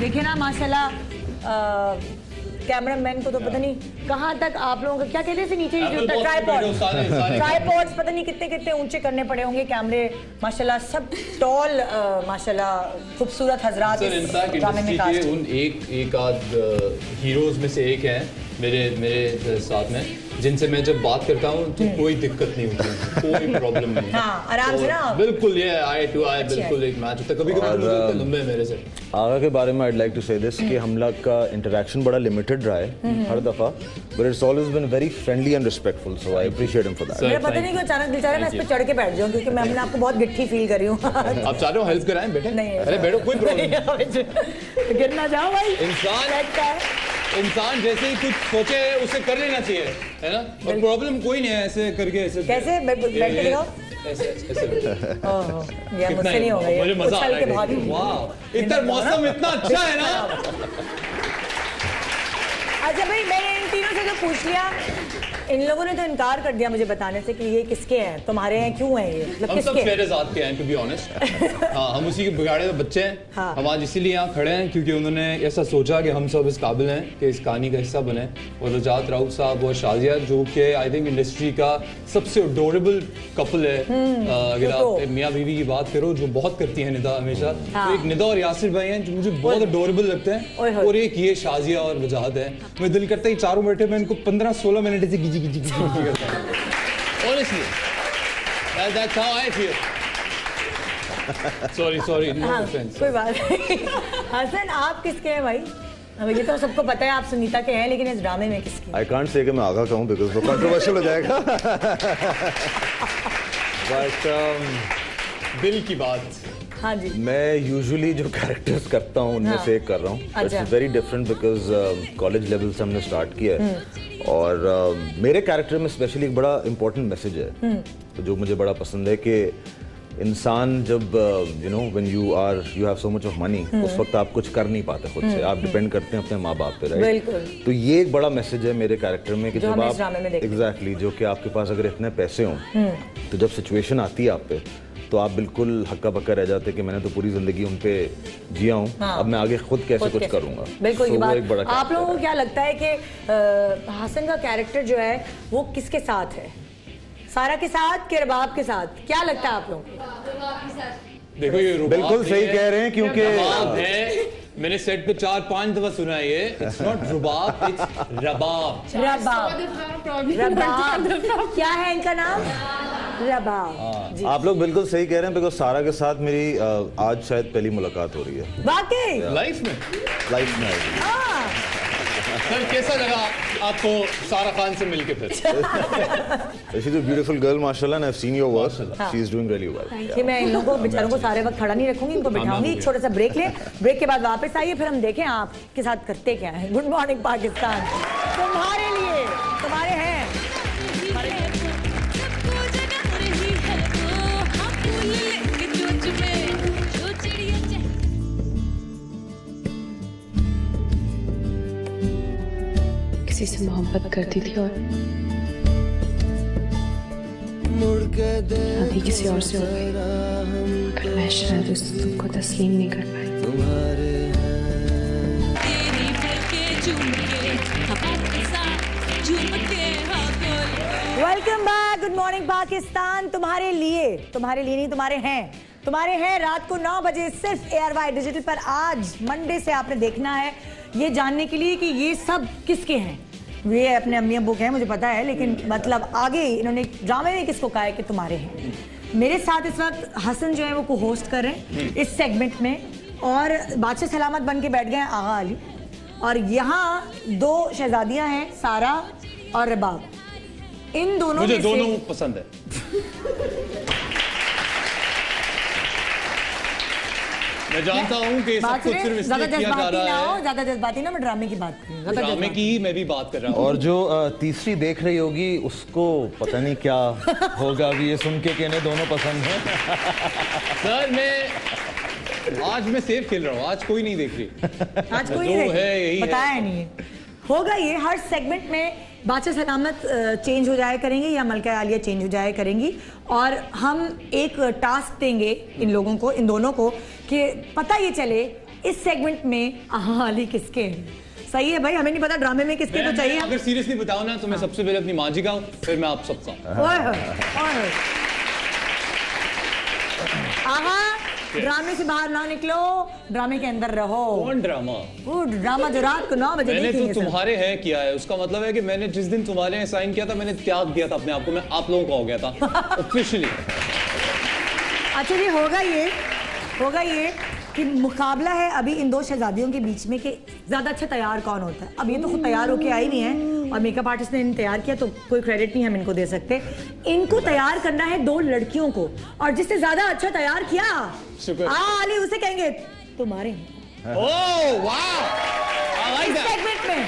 देखिए ना माशाल्लाह कैमरामैन को तो पता नहीं कहाँ तक आप लोगों का क्या कहते थे नीचे ट्राईपॉड ट्राईपॉड्स पता नहीं कितने कितने ऊँचे करने पड़े होंगे कैमरे। माशाल्लाह सब टॉल माशाल्लाह खूबसूरत हजरात उन एक एक आध हीरोज में से एक हैं मेरे मेरे साथ में। जिनसे मैं जब बात करता हूँ तो कोई दिक्कत नहीं होती कोई प्रॉब्लम नहीं। हाँ, आराम से ना। बिल्कुल ये आई टू आई बिल्कुल एक मैच होता कभी कभी मुझे है अ, लंबे मेरे से। आगा के बारे में I like to say this कि हम लोग का इंटरेक्शन बड़ा लिमिटेड रहा है हर दफ़ा but it's always been very friendly and respectful so I appreciate him for that मेरा पता नहीं क्यों अचानक दिल चाह रहा है मैं इस पे चढ़ के बैठ जाऊँ क्योंकि मैं अपने आप को बहुत गिट्ठी फील कर रही हूँ। आप चाह रहे हो हेल्प कराएँ बेटे? नहीं अरे बैठो कोई प्रॉब्लम प्रॉब्लम गिरना जाओ भाई। इंसान- लगता है। इंसान जैसे ही कुछ सोचे उसे कर लेना चाहिए है ना? और प्रॉब्लम कोई नहीं है ऐसे करके ऐसे कैसे? बैठ के दिखाओ। मुझसे नहीं होगा मुझे मज़ा आ रहा है वाह इधर मौसम इतना अच्छा है ना? अच्छा भाई मैंने इन तीनों से जो पूछ लिया इन लोगों ने तो इनकार कर दिया मुझे बताने से कि ये किसके हैं? तुम्हारे हैं? क्यों हैं ये? मतलब हम सब हैं? शहरजाद के हैं टू बी ऑनेस्ट हाँ हम उसी के बिगाड़े हुए बच्चे हैं। हाँ। हम आज इसीलिए यहाँ खड़े हैं क्योंकि उन्होंने ऐसा सोचा कि हम सब इस काबिल हैं कि इस कहानी का हिस्सा बने। और रजात राउत साहब और शाजिया जो कि आई थिंक इंडस्ट्री का सबसे अडोरेबल कपल है। अगर तो- आप मियाँ बीवी की बात करो जो बहुत करती है निदा हमेशा हाँ। तो एक निदा और यासिर भाई हैं जो मुझे बहुत अडोरेबल लगते हैं। और एक ये शाजिया और वजाहत है। मैं दिल करता है चारों बैठे मैं इनको पंद्रह सोलह मिनट से गिजी गिजी करता हूँ Honestly, that, that's how I feel. sorry, sorry, no हाँ, offense. कोई बात नहीं हसन आप किसके हैं भाई अब ये तो सबको पता है आप सुनीता के हैं लेकिन इस ड्रामे में किसके? आई कांट से कि मैं आगा कहूँ बिकॉज़ वो कंट्रोवर्शियल हो जाएगा बट दिल की बात हाँ जी मैं यूजुअली जो कैरेक्टर्स करता हूँ उनमें हाँ। से एक कर रहा हूँ। It's very different because college level से हमने स्टार्ट किया है हम्म। और uh, मेरे कैरेक्टर में स्पेशली एक बड़ा इंपॉर्टेंट मैसेज है हम्म। तो जो मुझे बड़ा पसंद है कि इंसान जब you know when you are you have so much of money उस वक्त आप कुछ कर नहीं पाते खुद से आप डिपेंड करते हैं अपने माँ बाप पे राइट हम्म। तो ये एक बड़ा मैसेज है मेरे कैरेक्टर में कि जब आप। एग्जैक्टली जो कि आपके पास अगर इतने पैसे हों हम्म। तो जब सिचुएशन आती है आप पे तो आप बिल्कुल हक्का पक्का रह जाते कि मैंने तो पूरी ज़िंदगी उन पे जिया हूँ। हाँ। अब मैं आगे खुद कैसे खुद कुछ कैसे? करूँगा? बिल्कुल So ये बात एक बड़ा आप लोगों को क्या लगता है कि हसन का कैरेक्टर जो है वो किसके साथ है? सारा के साथ के रबाब के साथ? क्या लगता है आप लोगों को? देखो ये बिल्कुल सही कह रहे हैं क्योंकि मैंने सेट पे चार पाँच दफ़ा सुना है ये। It's not rubab it's rabab. Rabab. Rabab. क्या है इनका नाम? रबाब जी। आप लोग बिल्कुल सही कह रहे हैं बिकॉज़ सारा के साथ मेरी आज शायद पहली मुलाकात हो रही है। वाकई? लाइफ में? लाइफ में आएगी। हाँ, सर कैसा लगा आपको सारा खान से मिलके फिर? She is a beautiful girl माशाल्लाह and I have seen your work she is doing really well कि मैं इन लोगों को बेचारों को सारे वक्त खड़ा नहीं रखूँगी इनको बिठाऊँगी एक छोटा सा ब्रेक ले। ब्रेक के बाद वापस आइए फिर हम देखें आपके साथ करते क्या है। गुड मॉर्निंग पाकिस्तान तुम्हारे लिए तुम्हारे हैं। किसी से मोहब्बत करती थी और शादी किसी और से हो गई मैं शायद उस तुमको तस्लीम नहीं कर पाई। के के welcome back good morning Pakistan तुम्हारे लिए तुम्हारे लिए नहीं, तुम्हारे हैं। तुम्हारे हैं रात को 9 बजे सिर्फ़ ए आर वाई डिजिटल पर। आज मंडे से आपने देखना है ये जानने के लिए कि ये सब किसके हैं? ये अपने अम्मी अब्बू के हैं मुझे पता है लेकिन मतलब आगे इन्होंने ड्रामे में किसको कहा है कि तुम्हारे हैं? मेरे साथ इस वक्त हसन जो है वो को होस्ट कर रहे हैं इस सेगमेंट में और बादशाह सलामत बन के बैठ गए आगा अली और यहाँ दो शहजादियाँ हैं सारा और रबाब। इन दोनों मुझे दोनों पसंद है। मैं जानता हूँ कि सब कुछ सिर्फ़ इसलिए किया जा रहा है। ज़्यादा जज्बाती ना मैं ड्रामे की बात ड्रामे की ही मैं भी बात कर रहा हूँ। और जो तीसरी देख रही होगी उसको पता नहीं क्या होगा अभी ये सुन के कि इन्हें दोनों पसंद है। सर मैं आज मैं सेफ़ खेल रहा हूँ आज कोई नहीं देख रही। आज कोई नहीं है यही बताया नहीं। होगा ये हर सेगमेंट में बादशाह सलामत चेंज हो जाया करेंगे या मलका आलिया चेंज हो जाया करेंगी। और हम एक टास्क देंगे इन लोगों को इन दोनों को कि पता ये चले इस सेगमेंट में आहा अली किसके हैं? सही है भाई हमें नहीं पता ड्रामे में किसके तो चाहिए। अगर सीरियसली बताओ ना तो मैं सबसे पहले अपनी माँ जी का हूँ फिर मैं आप सबका हूँ। आहा ड्रामे से बाहर ना निकलो। ड्रामे के अंदर रहो। कौन ड्रामा? वो ड्रामा जो रात को नौ बजे मैंने तो तुम्हारे हैं किया है। उसका मतलब है कि मैंने जिस दिन तुम्हारे हैं साइन किया था मैंने त्याग दिया था अपने आप को। मैं आप लोगों का हो गया था। ऑफिशियली अच्छा जी होगा ये होगा ये कि मुकाबला है अभी इन दो शहजादियों के बीच में कि ज़्यादा अच्छा तैयार कौन होता है। अब ये तो खुद तैयार होके आई नहीं है। और मेकअप आर्टिस्ट ने इन्हें तैयार किया तो कोई क्रेडिट नहीं हम इनको दे सकते। इनको तैयार करना है दो लड़कियों को और जिससे ज़्यादा अच्छा तैयार किया। हाँ उसे कहेंगे तुम्हारे हैं। इस दैट सेगमेंट में।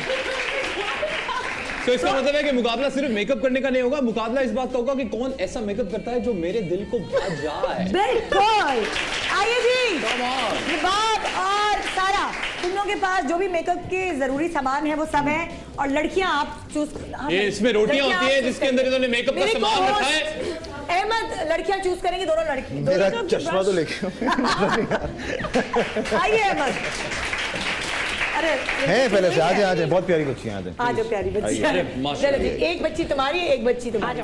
तो इसका मतलब है कि मुकाबला सिर्फ़ मेकअप करने का नहीं होगा मुकाबला इस बात का होगा कि कौन ऐसा मेकअप करता है जो मेरे दिल को भा जाए। बिल्कुल। आइए जी। On. और सारा। तुम लोगों के पास जो भी मेकअप के ज़रूरी सामान है वो सब है और लड़कियाँ आप चूज़ ये इसमें रोटियाँ होती है जिसके अंदर इन्होंने मेकअप का सामान रखा है। अहमद लड़कियाँ चूज़ करेंगे दोनों लड़की मेरा दोनों चश्मा तो लेके आइए अहमद। अरे हैं पहले से आ जाए आ जाए बहुत प्यारी बच्ची आ जाए आ जाओ प्यारी बच्ची। चलो जी एक बच्ची तुम्हारी एक बच्ची तुम्हारी।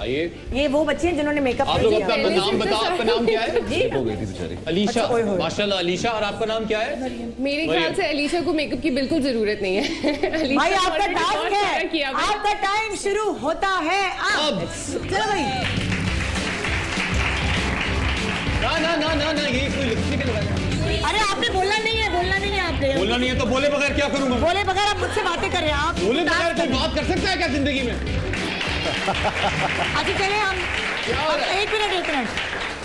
आइए। ये वो बच्ची हैं जिन्होंने मेकअप आप लोग अपना नाम बताओ आपका नाम क्या है? जी। हो गई थी बेचारी अलीशा अच्छा, होए। माशाल्लाह अलीशा और आपका नाम क्या है? मेरे ख्याल से अलीशा को मेकअप की बिल्कुल ज़रूरत नहीं है। भाई आपका टास्क है। आपका टाइम शुरू होता है अब। चलो भाई। ना ना ना ना ना ये कोई लिपस्टिक लगाया अरे आपने बोलना नहीं है बोलना नहीं है आपने। बोलना नहीं है तो बोले बगैर क्या करूँगा? बोले बगैर आप मुझसे बातें करें रहे हैं आप बोले बगैर कोई बात कर सकता है क्या ज़िंदगी में? अच्छा चले हम? एक मिनट एक मिनट।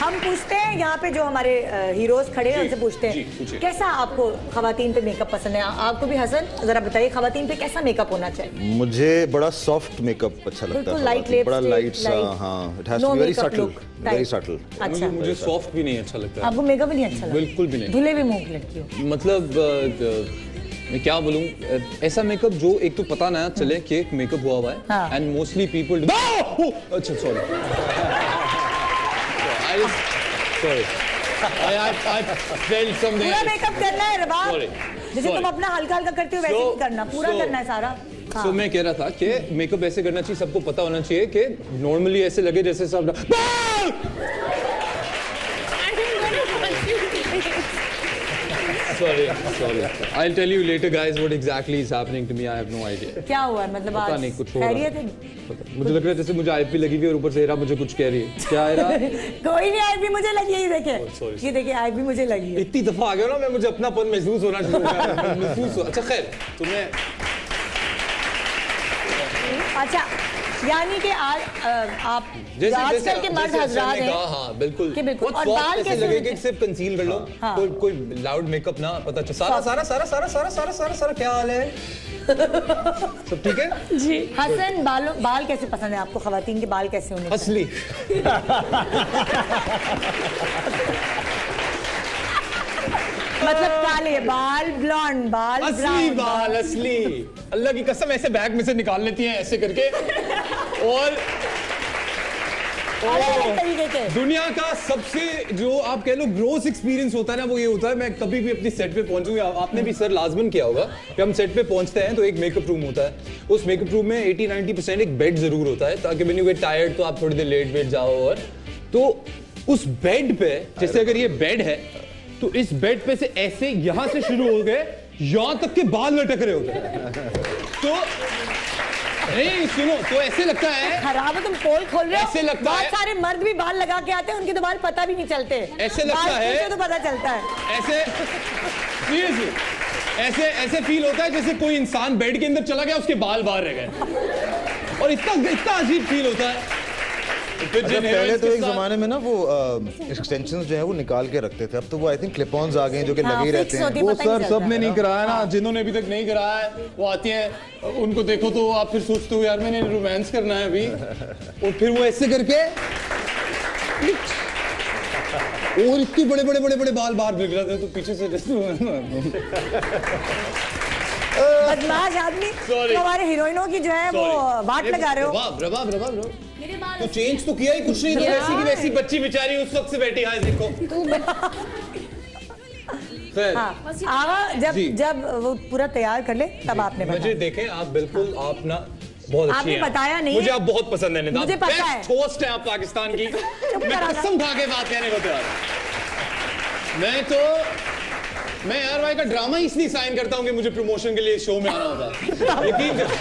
हम पूछते हैं यहाँ पे जो हमारे हीरोज खड़े हैं उनसे पूछते हैं। कैसा आपको खवातीन पे मेकअप पसंद है? आपको भी हसन जरा बताइए खवातीन पे कैसा मेकअप होना चाहिए? मुझे बड़ा सॉफ्ट मेकअप अच्छा लगता है लाइट बड़ा लाइट सा हाँ it has very subtle very subtle अच्छा। मुझे सॉफ्ट भी नहीं अच्छा लगता। आपको मेकअप भी नहीं अच्छा लगता? बिल्कुल भी नहीं। धुले भी मुँह की लड़की मतलब मैं क्या बोलूँ? ऐसा मेकअप जो एक तो पता ना चले कि एक मेकअप हुआ हुआ हाँ। है। एंड मोस्टली पीपल अच्छा sorry I I I felt something पूरा मेकअप करना है रबाब जैसे तुम अपना हल्का हल्का करते हो वैसे So- नहीं करना पूरा so- करना है सारा। सो मैं कह रहा था कि मेकअप ऐसे करना चाहिए सबको पता होना चाहिए कि नॉर्मली ऐसे लगे जैसे सब sorry sorry I will tell you later guys what exactly is happening to me I have no idea क्या हुआ है? मतलब पता आज नहीं, कुछ हो रहा है। है? मुझे लग रहा है जैसे मुझे आईपी लगी हुई है और ऊपर से हेरा मुझे कुछ कह रही है। क्या हेरा कोई नहीं आई भी मुझे लगी है ये देखे। Oh, sorry. ये देखे आई भी मुझे लगी है। इतनी दफ़ा आ गया ना मैं मुझे अपनापन महसूस होना शुरू हो गया। महसूस हो अच्छा खैर तुम्हें अच्छा यानी कि आज अ, आप आजकल के मर्द हजरात हैं हाँ बिल्कुल। कि बिल्कुल। और बाल कैसे लगे कि सिर्फ़ कंसील कर लो हाँ। कोई कोई लाउड मेकअप ना पता चल। सारा सारा सारा सारा सारा सारा सारा सारा क्या हाल है? सब ठीक है? जी। हसन बालों बाल कैसे पसंद है आपको? खवातीन के बाल कैसे होने असली। मतलब काले बाल ब्लॉन्ड बाल असली बाल असली। अल्लाह की कसम ऐसे बैग में से निकाल लेती हैं ऐसे करके। और दुनिया का सबसे जो आप कह लो ग्रोस एक्सपीरियंस होता है ना वो ये होता है मैं कभी भी अपनी सेट पे पहुंचूं या आपने भी सर लाजमन किया होगा कि हम सेट पे पहुँचते हैं तो एक मेकअप रूम होता है। उस मेकअप रूम में 80 90 परसेंट एक बेड ज़रूर होता है ताकि यू गेट टायर्ड तो आप थोड़ी देर लेट वेट जाओ और तो उस बेड पे जैसे अगर ये बेड है तो इस बेड पे से ऐसे यहाँ से शुरू हो गए यहाँ तक के बाल लटक रहे होते तो नहीं सुनो तो ऐसे लगता है खराब है तुम पोल खोल रहे हो। ऐसे लगता बहुत है- सारे मर्द भी बाल लगा के आते हैं उनके तो बाल पता भी नहीं चलते। ऐसे लगता है- तो पता चलता है। ऐसे सीरियसली ऐसे ऐसे फील होता है जैसे कोई इंसान बेड के अंदर चला गया उसके बाल बाहर रह गए। और इतना इतना अजीब फील होता है। पहले तो एक जमाने में ना वो एक्सटेंशंस जो है वो निकाल के रखते थे। अब तो वो आई थिंक क्लिप ऑन्स आ गए जो कि हाँ, लगे रहते हैं। वो ही सर सबने नहीं कराया ना। जिन्होंने अभी तक नहीं कराया है वो आती हैं उनको देखो तो आप फिर सोचते हो यार मैंने रोमांस करना है अभी। और फिर वो ऐसे करके और इतने बड़े बड़े बड़े बड़े बाल बाहर निकल रहे थे तो पीछे से बदमाश आदमी। तो हमारे हीरोइनों की जो है वो बाट लगा रहे हो। रबाब रबाब रबाब रबाब तो चेंज तो किया ही कुछ नहीं तो वैसी की वैसी बच्ची बेचारी उस वक्त से बैठी है देखो। हाँ आगा जब जब वो पूरा तैयार कर ले तब आपने मुझे देखें आप बिल्कुल हाँ। आप ना बहुत अच्छी आपने बताया नहीं मुझे आप बहुत पसंद है मुझे पता है। होस्ट है आप पाकिस्तान की। मैं कसम खा के बात कहने को तैयार मैं तो मैं यार भाई का ड्रामा इसलिए साइन करता हूँ कि मुझे प्रमोशन के लिए शो में आना होता है। यकीन करो।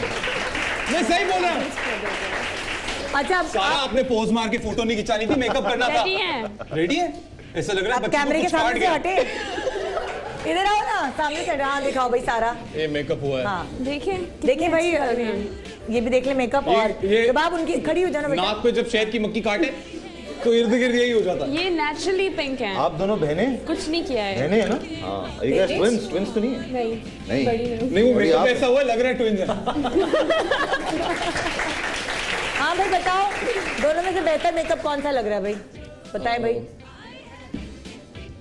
मैं सही बोल रहा हूँ। अच्छा सारा आपने पोज मार के फ़ोटो नहीं खिंचानी थी मेकअप करना था। रेडी है? ऐसा लग रहा है आप कैमरे के सामने से हटे। इधर आओ ना सामने से हाँ दिखाओ भाई सारा। ये मेकअप हुआ है। हाँ। देखिए देखिए भाई ये भी देख ले मेकअप और जब आप उनकी खड़ी हो जाना नाक पे जब शहद की मक्खी काटे तो इर्द गिर्द यही हो जाता। है ये नेचुरली पिंक है। आप दोनों बहनें? कुछ नहीं किया है। बहनें है ना? हाँ। twins? twins तो नहीं है? नहीं। नहीं। बड़ी नहीं। वो बड़ी मेकअप आप- ऐसा हुआ लग रहा है ट्विंस है। हाँ भाई बताओ। दोनों में से बेहतर मेकअप कौन सा लग रहा है भाई? बताए भाई।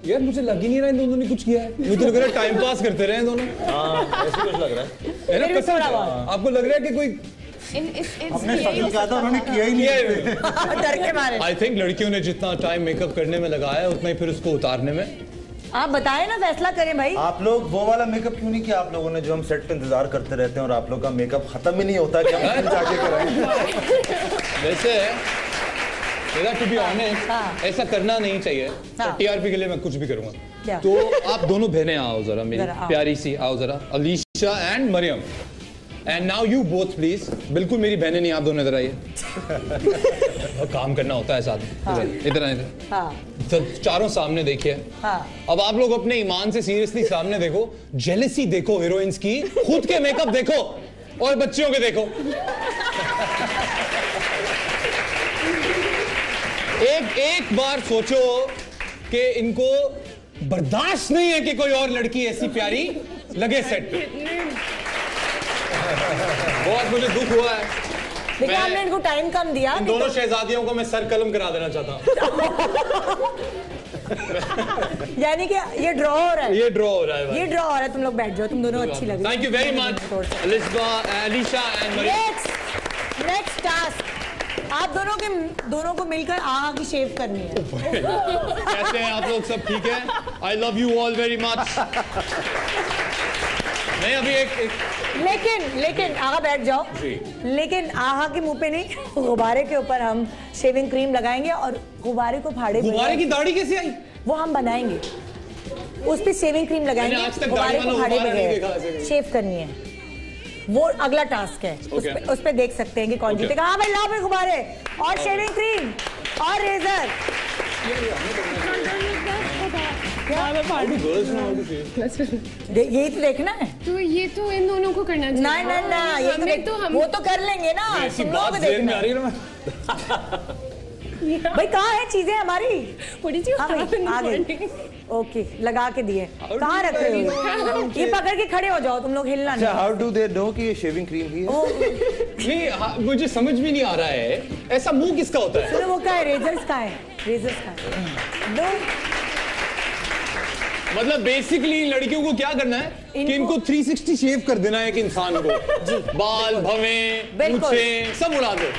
यार मुझे लग ही नहीं रहा इन दोनों ने कुछ किया है। मुझे लग रहा है टाइम पास करते रहे हैं दोनों। हाँ ऐसे कुछ लग रहा है। है ना कसम से? आपको लग रहा है कि कोई हमने यही कहा था? उन्होंने किया ही नहीं। डर के मारे। आई थिंक लड़कियों ने जितना टाइम मेकअप करने में लगाया है उतना ही फिर उसको उतारने में। आप बताए ना फैसला करें भाई। आप लोग वो वाला मेकअप क्यों नहीं किया आप लोगों ने जो हम सेट पे इंतज़ार करते रहते हैं और आप लोग का मेकअप खत्म ही नहीं होता कि हम जाके कराएँ वैसे टू बी ऑनेस्ट हाँ। ऐसा करना नहीं चाहिए हाँ। टीआरपी के लिए मैं कुछ भी करूँगा। तो आप दोनों बहनें आओ जरा मेरी प्यारी सी आओ जरा Alisha and Maryam. And now you both please बिल्कुल मेरी बहनें नहीं आप दोनों इधर आइए। और काम करना होता है साथ में। इधर इधर हाँ। तो चारों सामने देखिए। हाँ। अब आप लोग अपने ईमान से सीरियसली सामने देखो। जेलसी देखो हीरोइंस की। खुद के मेकअप देखो। और बच्चियों के देखो। एक एक बार सोचो कि इनको बर्दाश्त नहीं है कि कोई और लड़की ऐसी प्यारी लगे सेट पे। बहुत मुझे दुख हुआ है। देखिए आपने इनको टाइम कम दिया इन दोनों शहजादियों को मैं सर कलम करा देना चाहता हूँ। तो- यानी कि ये ड्रॉ हो रहा है। ये ड्रॉ हो रहा है ये ड्रॉ हो रहा है तुम लोग बैठ जाओ तुम दोनों अच्छी लग thank you very much Alisba Alisha and next next task आप दोनों के दोनों को मिलकर आगा की शेव करनी है। कैसे हैं आप लोग सब? ठीक है? I love you all very much नहीं अभी एक, एक लेकिन लेकिन आगा बैठ जाओ। लेकिन आहा के मुँह पे नहीं गुब्बारे के ऊपर हम शेविंग क्रीम लगाएँगे और गुब्बारे को फाड़े गुब्बारे की दाढ़ी कैसे आई? वो हम बनाएँगे। उस पे शेविंग क्रीम लगाएँगे गुब्बारे को फाड़े बगैर। शेव करनी है। वो अगला टास्क है। उस Okay. पे, उस पे देख सकते हैं कि कौन Okay. जीतेगा। हाँ भाई लाओ भाई गुब्बारे। और शेविंग क्रीम और रेजर यही तो देखना है तो ये तो इन दोनों को करना चाहिए ना ना ना ये तो तो हम वो तो कर लेंगे ना तुम लोग देखना है भाई कहाँ है चीज़ें हमारी हाँ? ओके लगा के दिए कहाँ रख रहे हो ये पकड़ के खड़े हो जाओ तुम लोग हिलना अच्छा नहीं हाउ डू दे नो कि ये शेविंग क्रीम ही है नहीं हाँ, मुझे समझ में नहीं आ रहा है ऐसा मुँह किसका होता है वो का है रेजर्स का है रेजर्स का है दो मतलब बेसिकली लड़कियों को क्या करना है इनको? कि इनको- इनको 360 शेव कर देना है एक इंसान को बाल भवे बिल्कुल। सब उड़ा दो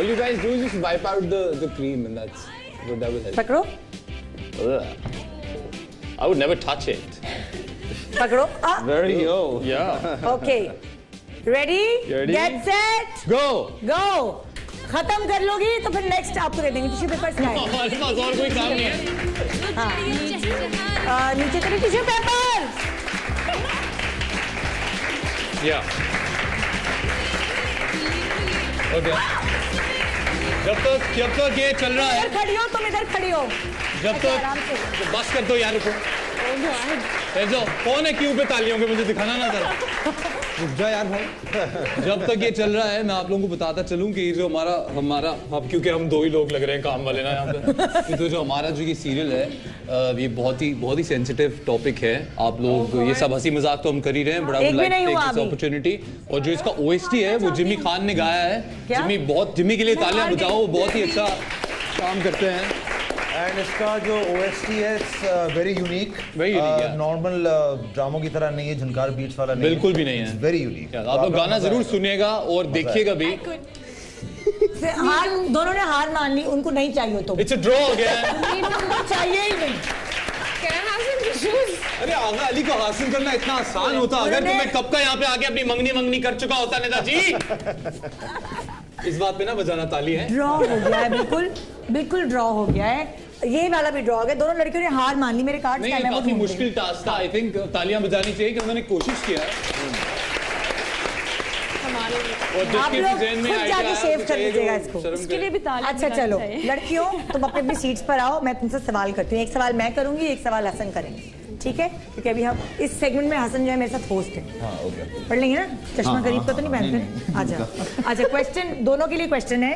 All you guys do is just wipe out the the cream and that's what that will help. पकड़ो Ugh. I would never touch it. पकड़ो आ very yo Yeah. Okay ready Ready? Get set Go. Go खत्म कर लोगी तो फिर next आपको दे देंगे। Tissue paper हमारे पास और कोई काम नहीं है। हाँ। नीचे करें टिश्यू पेपर. जब तक जब तक ये चल रहा है। खड़ी हो तुम इधर खड़ी हो। जब तक बस कर दो यार रुको। कौन है क्यों पे तालियों के मुझे दिखाना ना जरा। रुक जा यार भाई। जब तक ये चल रहा है मैं आप लोगों को बताता चलूँ कि जो हमारा हमारा अब क्योंकि हम दो ही लोग लग रहे हैं काम वाले ना यहाँ पे। तो जो हमारा जो ये सीरियल है ये बहुत ही बहुत ही सेंसिटिव टॉपिक है। आप लोग ये सब हँसी मज़ाक तो हम कर ही रहे हैं बड़ा एक भी नहीं हुआ अभी। अपॉर्चुनिटी और जो इसका ओएसटी है वो जिमी खान ने गाया है। क्या? जिमी बहुत जिमी के लिए तालियाँ बजाओ वो बहुत ही अच्छा काम करते हैं। एंड इसका जो ओएसटी है it's very unique Very normal ड्रामों की तरह नहीं है झनकार बीट्स वाला नहीं बिल्कुल भी नहीं है। वेरी यूनिक आप लोग गाना ज़रूर सुनिएगा और देखिएगा भी। हार दोनों ने हार मान ली उनको नहीं चाहिए तो। इट्स अ ड्रॉ हो गया है चाहिए ही नहीं? अरे आगा अली को हासिल करना इतना आसान होता। अगर तो मैं कब का यहाँ पे आके अपनी मंगनी मंगनी कर चुका होता नेता जी इस बात पे ना बजाना ताली है। ड्रॉ हो गया है बिल्कुल बिल्कुल ड्रॉ हो गया है। ये वाला भी ड्रॉ हो गया। दोनों लड़कियों ने हार मान ली मेरे कार्ड नहीं काफ़ी मुश्किल टास्क था आई थिंक तालियाँ बजानी चाहिए कि उन्होंने कोशिश किया आप लोग खुद जाके आया, शेव वो कर लीजिएगा इसको। इसके लिए भी ताली अच्छा चलो लड़कियों तुम अपनी अपनी सीट्स पर आओ मैं तुमसे सवाल करती हूँ। एक सवाल मैं करूँगी एक सवाल हसन करेंगे। ठीक है? क्योंकि अभी हम इस सेगमेंट में हसन जो है मेरे साथ होस्ट है। हाँ ओके पढ़ लेंगे ना? चश्मा करीब का तो नहीं पहनते? अच्छा अच्छा क्वेश्चन दोनों के लिए क्वेश्चन है।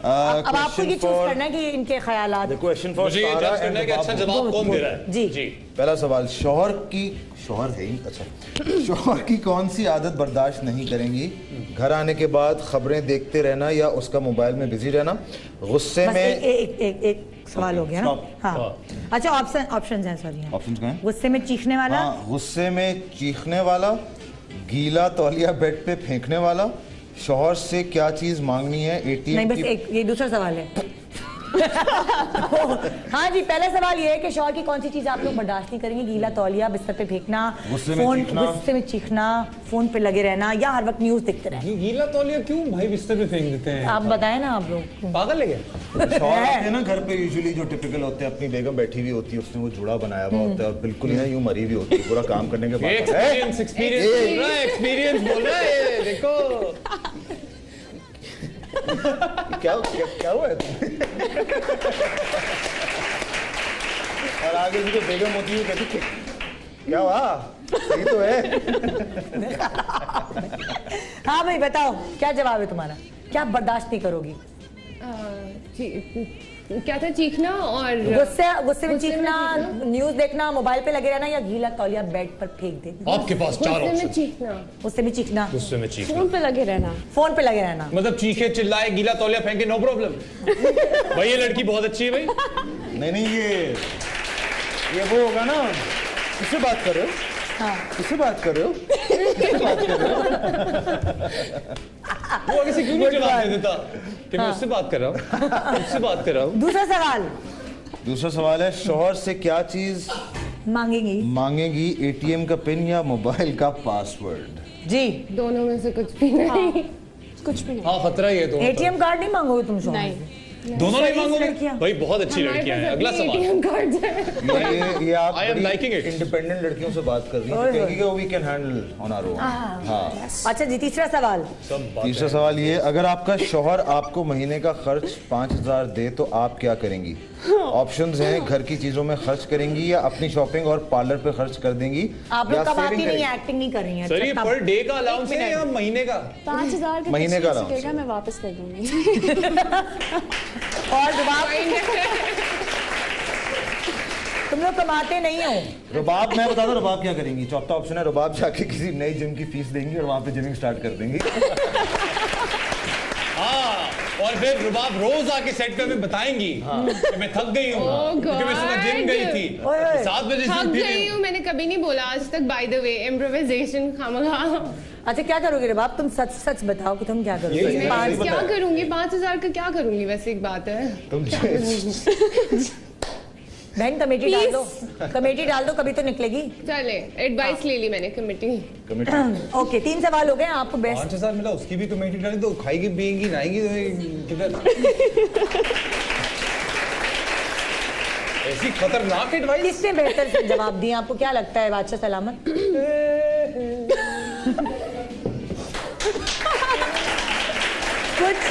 अब अब आपको ये चूज़ करना है कि इनके ख्याल क्वेश्चन फॉर मुझे ये जज करना है कि अच्छा जवाब कौन दे रहा है। जी। जी। पहला सवाल शोहर की शोहर है ही अच्छा। शोहर की कौन सी आदत बर्दाश्त नहीं करेंगी? घर आने के बाद खबरें देखते रहना या उसका मोबाइल में बिज़ी रहना? गुस्से में एक, एक, एक, एक सवाल हो गया ना? हाँ। अच्छा ऑप्शन ऑप्शन हैं सॉरी ऑप्शन क्या हैं गुस्से में चीखने वाला? हाँ गुस्से में चीखने वाला गीला तौलिया बेड पे फेंकने वाला शोहर से क्या चीज़ मांगनी है एटीएम नहीं बस एक ये दूसरा सवाल है। हाँ जी पहला सवाल ये है कि शौहर की कौन सी चीज़ आप लोग बर्दाश्त नहीं करेंगे? गीला तौलिया बिस्तर पे फेंकना फ़ोन गुस्से में चीखना फ़ोन पे लगे रहना या हर वक्त न्यूज़ देखते रहना। गीला तौलिया क्यों भाई बिस्तर पे फेंक देते हैं? आप बताए ना आप लोग। पागल है हैं। ना घर पे यूजुअली जो टिपिकल होते हैं अपनी बेगम बैठी हुई होती है उसने वो जुड़ा बनाया हुआ होता है और बिल्कुल ही ना यूँ मरी हुई होती है पूरा काम करने के बाद। एक्सपीरियंस एक्सपीरियंस बोल रहा है एक्सपीरियंस बोल रहा है ये देखो। क्या क्या, क्या हुआ है और आगे भी तो बेगम होती है कहती "क्या- क्या हुआ? सही तो है. हाँ भाई बताओ क्या जवाब है तुम्हारा? क्या बर्दाश्त नहीं करोगी? क्या था चीखना और गुस्से गुस्से में चीखना न्यूज़ देखना मोबाइल पे लगे रहना या गीला तौलिया बेड पर फेंक देना आपके पास चार गुस्से में ऑप्शन चीखना। गुस्से में चीखना। गुस्से में चीख फ़ोन पे लगे रहना। फ़ोन पे लगे रहना। मतलब चीखे चिल्लाए गीला तौलिया फेंके नो प्रॉब्लम भाई ये लड़की बहुत अच्छी है भाई। नहीं नहीं ये ये वो होगा ना किससे बात कर रहे हो? हाँ किससे बात कर रहे हो बात कर रहे हो वो आगे से क्यों नहीं जवाब दे देता कि मैं उससे बात कर रहा हूँ उससे बात कर रहा हूँ दूसरा सवाल दूसरा सवाल है शोहर से क्या चीज़ मांगेगी मांगेगी एटीएम का पिन या मोबाइल का पासवर्ड जी दोनों में से कुछ भी नहीं कुछ भी नहीं हाँ खतरा ही है तो एटीएम कार्ड नहीं मांगोगे तुम नहीं दोनों नहीं मांगोगे भाई बहुत अच्छी लड़कियाँ हैं। अगला सवाल। मैं ये ये आप I am liking it independent लड़कियों से बात कर रही हैं we can handle on our own हाँ। अच्छा जी तीसरा सवाल। तीसरा सवाल ये अगर आपका शौहर आपको महीने का खर्च पाँच हज़ार दे तो आप क्या करेंगी? ऑप्शंस हैं घर की चीज़ों में खर्च करेंगी या अपनी शॉपिंग और पार्लर पे खर्च कर देंगी आप लोग कमाती saving नहीं है एक्टिंग नहीं कर रही है? सर ये अच्छा, पर डे का अलाउंस है या महीने का? पाँच हज़ार का महीने का allowance। मैं वापस कर दूँगी। और जवाब तुम लोग कमाते नहीं हो? रुबाब मैं बता दूँ रुबाब क्या करेंगी? चौथा ऑप्शन है रुबाब जाके किसी नई जिम की फ़ीस देंगी और वहाँ पे जिमिंग स्टार्ट कर देंगी। हाँ और फिर रुबाब रोज आके सेट पे हमें बताएँगी हाँ। कि मैं थक गई हूँ Oh क्योंकि मैं सुबह जिम गई थी। ओए। सात बजे थक गई हूँ। मैंने कभी नहीं बोला आज तक बाय द वे इम्प्रोवाइजेशन खामखा। अच्छा क्या करोगे रे बाप? तुम सच सच बताओ कि तुम क्या करोगे? पाँच क्या करूँगी? पाँच हज़ार का क्या करूँगी? वैसे एक बात है। तुम बहन कमेटी डाल दो। कमेटी डाल दो कभी तो निकलेगी। चले एडवाइस ले ली मैंने कमेटी ओके तीन सवाल हो गए आपको बेस्ट पाँच हज़ार मिला उसकी भी कमेटी डाली तो खाएगी पिएगी नहाएगी तो ऐसी खतरनाक एडवाइस किसने बेहतर जवाब दिए आपको क्या लगता है बादशाह सलामत? कुछ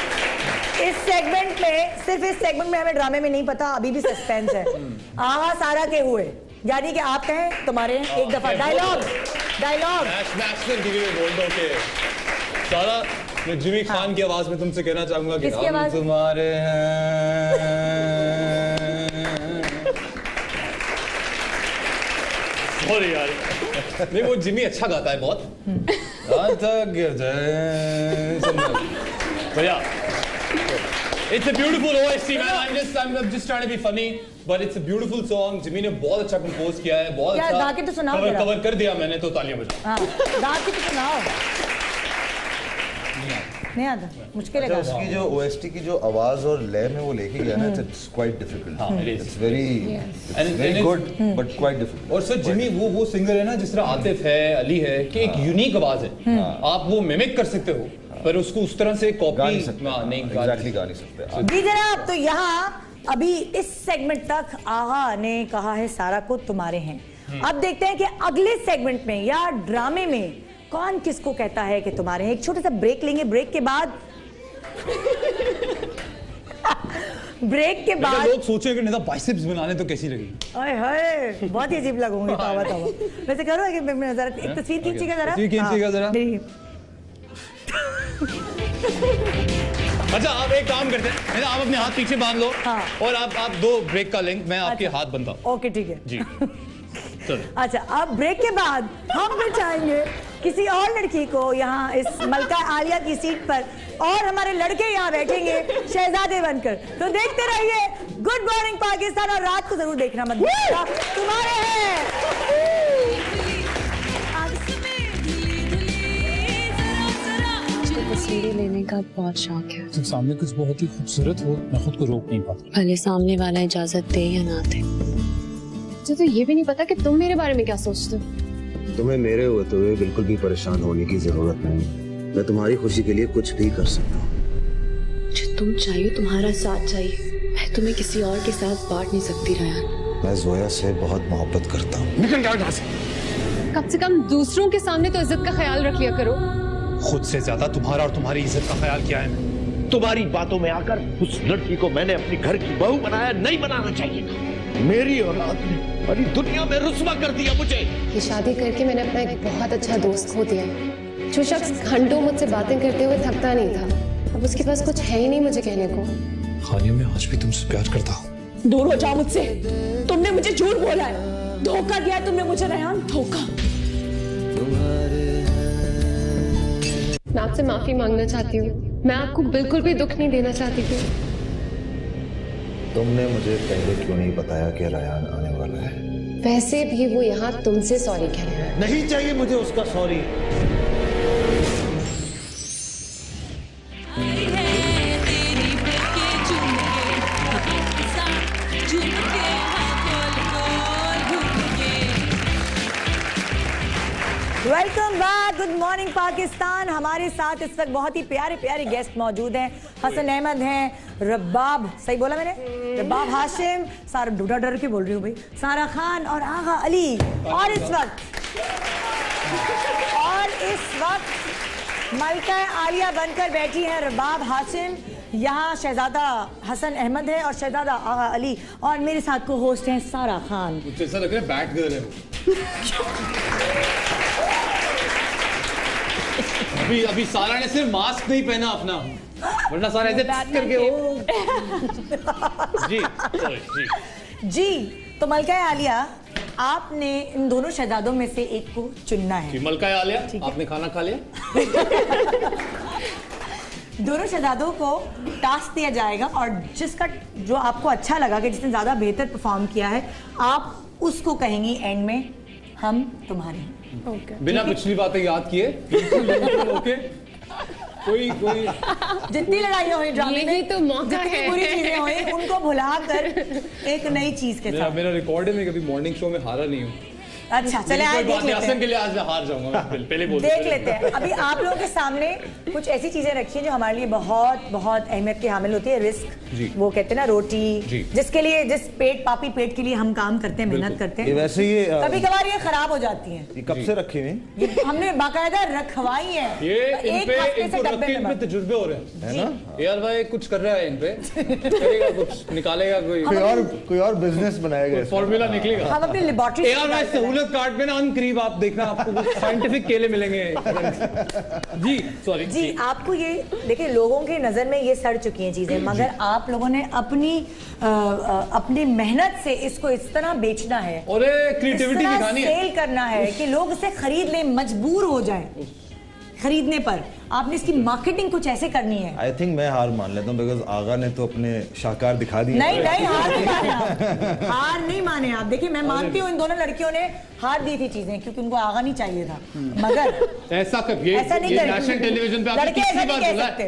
इस सेगमेंट में सिर्फ़ इस सेगमेंट में हमें ड्रामे में नहीं पता अभी भी सस्पेंस है। आहा सारा के हुए। यानी कि आप कहें तुम्हारे हैं, एक दफ़ा। डायलॉग डायलॉग मैच मैच ने टीवी में बोल दो कि सारा मैं जिमी खान हाँ। की आवाज़ में तुमसे कहना चाहूँगा कि हम तुम्हारे हैं। सॉरी यार। नहीं वो जिमी अच्छा गाता है बहुत। रात तक गिर जाए सुनना। It's a beautiful OST, man. I'm just, I'm just trying to be funny, but it's a beautiful song. Jimmy ने बहुत अच्छा कंपोज किया है, बहुत अच्छा गा के तो सुनाओ कवर जरा। कवर कर दिया मैंने तो तालियाँ बजाओ हाँ की तो सुनाओ नहीं आता मुश्किल है अच्छा। उसकी जो ओएसटी की जो आवाज़ और लय में वो लेके गया ना इट्स क्वाइट डिफ़िकल्ट हाँ, it is. It's very And- very good. But quite difficult और सर जिमी वो वो सिंगर है ना जिस तरह आतिफ है अली है कि एक यूनिक आवाज़ है आप वो मिमिक कर सकते हो पर उसको उस तरह से कॉपी नहीं हाँ, नहीं गा एग्जैक्टली गा नहीं सकते। जी जनाब तो यहाँ अभी इस सेगमेंट तक आगा ने कहा है सारा को तुम्हारे हैं। अब देखते हैं कि अगले सेगमेंट में या ड्रामे में कौन किसको कहता है कि तुम्हारे हैं? एक छोटा सा ब्रेक लेंगे। ब्रेक के बाद ब्रेक के बाद लोग सोचे कि निदा बाइसेप्स बनाने तो कैसी लगी ओए होए बहुत ही अजीब लगूँगी वैसे करो कि मैं- मैं जरा एक तस्वीर खींचिएगा जरा तस्वीर खींचिएगा हाँ, जरा। अच्छा आप एक काम करते हैं। आप अपने हाथ पीछे बाँध लो हाँ। और आप आप दो ब्रेक का लिंक मैं आपके अच्छा। हाथ बनता ओके ठीक है। जी। चलो। अच्छा अब ब्रेक के बाद हम फिर चाहेंगे किसी और लड़की को यहाँ इस मलका आलिया की सीट पर और हमारे लड़के यहाँ बैठेंगे शहजादे बनकर। तो देखते रहिए। गुड मॉर्निंग पाकिस्तान और रात को ज़रूर देखना मत भूलिएगा। तुम्हारे हैं। तस्वीरें लेने का बहुत शौक है। जब सामने कुछ बहुत ही खूबसूरत हो मैं खुद को रोक नहीं पाता। भले सामने वाला इजाज़त दे या ना दे। मुझे तो ये भी नहीं पता कि तुम मेरे बारे में क्या सोचते हो। तुम्हें मेरे होते हुए बिल्कुल भी परेशान होने की ज़रूरत नहीं। मैं तुम्हारी खुशी के लिए कुछ भी कर सकता हूँ। मुझे तुम चाहिए तुम्हारा साथ चाहिए। मैं तुम्हें किसी और के साथ बांट नहीं सकती रयान। मैं जोया से बहुत मोहब्बत करता हूँ। निकल जाओ यहाँ से। कम से कम दूसरों के सामने तो इज़्ज़त का ख्याल रख लिया करो। खुद से ज़्यादा तुम्हारा और तुम्हारी इज़्ज़त का ख्याल किया है? तुम्हारी बातों में आकर उस लड़की को मैंने अपनी घर की बहू बनाया नहीं बनाना चाहिए था। मेरी औलाद ने बड़ी दुनिया में रुस्वा कर दिया मुझे। ये शादी करके मैंने अपना एक बहुत अच्छा दोस्त खो दिया। जो शख्स घंटों मुझसे बातें करते हुए थकता नहीं था। अब उसके पास कुछ है ही नहीं मुझे कहने को। खालिया मैं आज भी तुमसे प्यार करता हूँ। दूर हो जाओ मुझसे। तुमने मुझे झूठ बोला है। धोखा दिया तुमने मुझे रयान। धोखा। मैं आपसे माफ़ी मांगना चाहती हूँ। मैं आपको बिल्कुल भी दुख नहीं देना चाहती थी तुमने मुझे पहले क्यों नहीं बताया कि रयान आने वाला है? वैसे भी वो यहाँ तुमसे सॉरी कह रहा है। नहीं चाहिए मुझे उसका सॉरी। मॉर्निंग पाकिस्तान। हमारे साथ इस वक्त बहुत ही प्यारे प्यारे गेस्ट मौजूद हैं। हसन अहमद हैं रब्बाब सही बोला मैंने? रब्बाब हाशिम सारा डूडा डर के बोल रही हूँ भाई। सारा खान और आगा अली। और इस वक्त और इस वक्त मलका आलिया बनकर बैठी है रबाब हाशिम। यहाँ शहजादा हसन अहमद है और शहजादा आगा अली। और मेरे साथ को होस्ट हैं सारा खान। कुछ ऐसा लग रहा है बैट गर्ल है। अभी अभी सारा ने सिर्फ़ मास्क नहीं पहना अपना। वरना सारा ऐसे करके ओ जी जी। जी तो मलका आलिया आपने इन दोनों शहजादों में से एक को चुनना है। मलका आ लिया आपने खाना खा लिया? दोनों शहजादों को टास्क दिया जाएगा और जिसका जो आपको अच्छा लगा कि जिसने ज़्यादा बेहतर परफॉर्म किया है आप उसको कहेंगी एंड में हम तुम्हारे हैं। बिना पिछली बातें याद किए। ओके कोई कोई जितनी लड़ाई हुई ड्रामे में तो मौका है। बुरी चीज़ें हुई उनको भुलाकर एक नई चीज़ के साथ। मेरा रिकॉर्ड है मैं कभी मॉर्निंग शो में हारा नहीं हूँ। अच्छा चले कोई देख लेते हसन के लिए आज मैं हार जाऊँगा पहले- पहले बोल देख लेते हैं। अभी आप लोगों के सामने कुछ ऐसी चीज़ें रखी हैं जो हमारे लिए बहुत बहुत अहमियत की हामिल होती है रिस्क। वो कहते हैं ना रोटी। जिसके लिए जिस पेट पापी पेट के लिए हम काम करते हैं मेहनत करते हैं। वैसे ये कभी कभार ये खराब हो जाती है। ये कब से रखे हुए हमने बाकायदा रखवाई है। तजुर्बे हो रहे हैं। यार भाई कुछ कर रहा है इन पे कुछ? निकालेगा कोई? कोई और कोई और बिज़नेस बनाएगा फॉर्मूला निकलेगा। हम अपनी लेबोरेटरी सहूलत कार्ड में ना अन करीब आप देखना आपको साइंटिफिक केले मिलेंगे। जी सॉरी जी आपको ये देखिए लोगों की नज़र में ये सड़ चुकी हैं चीज़ें मगर आप लोगों ने अपनी अ, अपनी मेहनत से इसको इस तरह बेचना है और क्रिएटिविटी दिखानी है। सेल करना है कि लोग इसे खरीद लें मजबूर हो जाए खरीदने पर। आपने इसकी मार्केटिंग कुछ ऐसे करनी है? आई थिंक मैं हार मान लेता हूँ बिकॉज़ आगा ने तो अपने शाकार दिखा दिए। नहीं नहीं हार नहीं माने आप। हार नहीं माने आप। देखिए मैं मानती हूँ इन दोनों लड़कियों ने हार दी थी चीज़ें क्योंकि उनको आगा नहीं चाहिए था। मगर ऐसा कब? ये ऐसा नहीं नेशनल टेलीविज़न पे आपने लड़के कितनी ऐसा बार नहीं बोला कह सकते।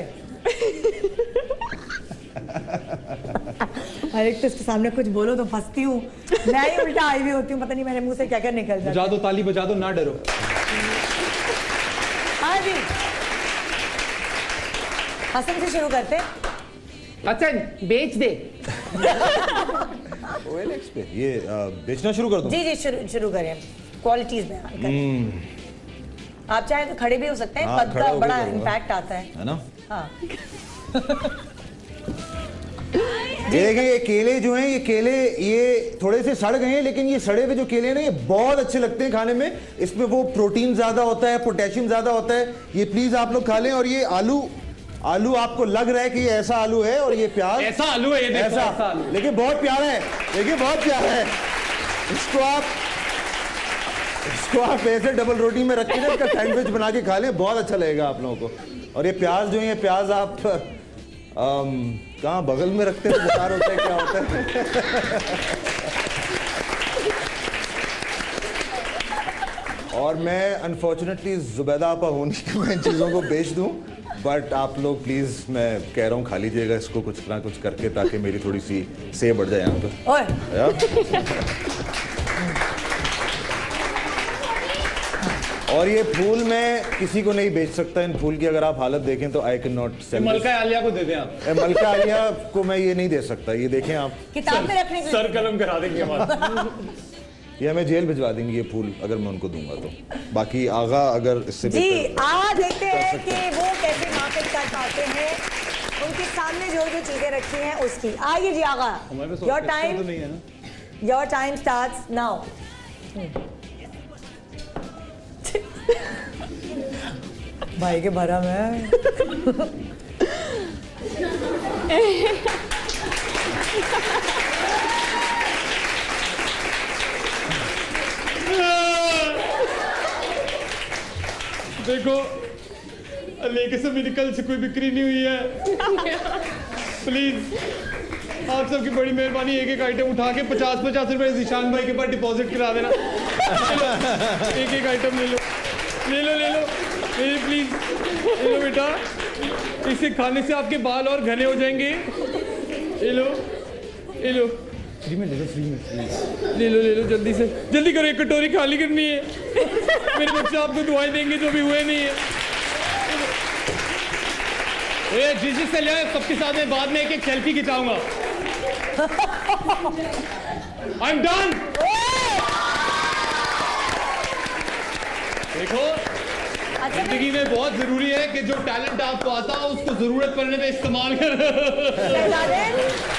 हर एक तो इसके सामने कुछ बोलो तो फंसती हूँ। मैं ही उल्टा आई हुई होती हूँ पता नहीं मेरे मुँह से क्या क्या निकल बजा दो ताली बजा दो ना डरो। हाँ जी। हसन से शुरू करते हैं। अच्छा बेच दे। OLX पे ये बेचना शुरू कर दूँ? जी जी शुरू शुरू करें। क्वालिटीज बयान करें आप चाहे तो खड़े भी हो सकते हैं हाँ, पद का बड़ा। इम्पैक्ट आता है। है ना? हाँ। ये देखिए ये केले जो हैं ये केले ये थोड़े से सड़ गए हैं लेकिन ये सड़े हुए जो केले हैं ना ये बहुत अच्छे लगते हैं खाने में। इसमें वो प्रोटीन ज़्यादा होता है पोटेशियम ज़्यादा होता है। ये प्लीज़ आप लोग खा लें और ये आलू आलू आपको लग रहा है कि ये ऐसा आलू है और ये प्याज। ऐसा आलू है ये देखो ऐसा। ऐसा आलू लेकिन बहुत प्यारा है देखिए बहुत प्यारा है। इसको आप इसको आप ऐसे डबल रोटी में रख के ना इसका सैंडविच बना के खा लें बहुत अच्छा लगेगा आप लोगों को। और ये प्याज जो है ये प्याज आप कहाँ बगल में रखते हैं बुखार होता है क्या होता है? और मैं अनफॉर्चुनेटली जुबैदा आपा होने की मैं इन चीज़ों को बेच दूँ। बट आप लोग प्लीज़ मैं कह रहा हूँ खा लीजिएगा इसको कुछ ना कुछ करके ताकि मेरी थोड़ी सी से बढ़ जाए यहाँ पे और ये फूल मैं किसी को नहीं बेच सकता इन फूल की अगर आप हालत देखें तो आई कैन नॉट सेल मलका आलिया को दे दें आप। मलका आलिया को मैं ये नहीं दे सकता ये देखें आप। किताब में रखने के सर कलम करा देंगे हमारा ये हमें जेल भिजवा देंगे ये फूल अगर मैं उनको दूँगा तो। बाकी आगा अगर इससे जी आज देखते हैं कि वो कैसे मार्केट कर पाते हैं। उनके सामने जो जो चीज़ें रखी हैं उसकी। आइए जी आगा। योर टाइम नहीं ना? योर टाइम स्टार्ट नाउ भाई के भरम है देखो लेके से मेडिकल से कोई बिक्री नहीं हुई है। प्लीज़ आप सबकी बड़ी मेहरबानी एक एक आइटम उठा के पचास पचास रुपए जीशान भाई के पास डिपॉजिट करा देना। एक एक आइटम ले लो। ले लो ले लो। ले लो प्लीज़ ले लो बेटा। इसे खाने से आपके बाल और घने हो जाएँगे। ये लो। ये लो। फ्री में ले लो फ्री में ले लो ले लो जल्दी से। जल्दी करो एक कटोरी खाली करनी है। मेरे बच्चे आपको दुआएँ देंगे जो भी हुए नहीं है। ओए जिस जिस से ले आए सबके साथ में बाद में एक एक सेल्फी खिंचाऊँगा। आई एम डन देखो ज़िंदगी में बहुत ज़रूरी है कि जो टैलेंट आपको आता हो उसको ज़रूरत पड़ने पे इस्तेमाल कर।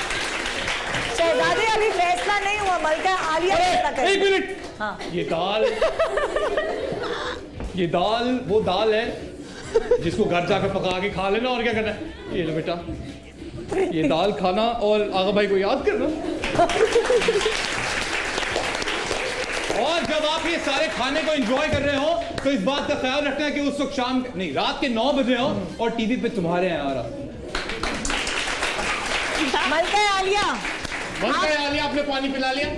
शहजादे अभी फैसला नहीं हुआ मलका आलिया फैसला एक मिनट। हाँ। ये दाल ये दाल वो दाल है जिसको घर जाकर पका के खा लेना और क्या करना है? ये लो बेटा। ये दाल खाना और आगा भाई को याद करना। और जब आप ये सारे खाने को एंजॉय कर रहे हो तो इस बात का ख्याल रखना है कि उस वक्त शाम नहीं रात के नौ बजे हो और टीवी पे तुम्हारे हैं आ रहा मलका आलिया। आलिया आपने पानी पिला लिया।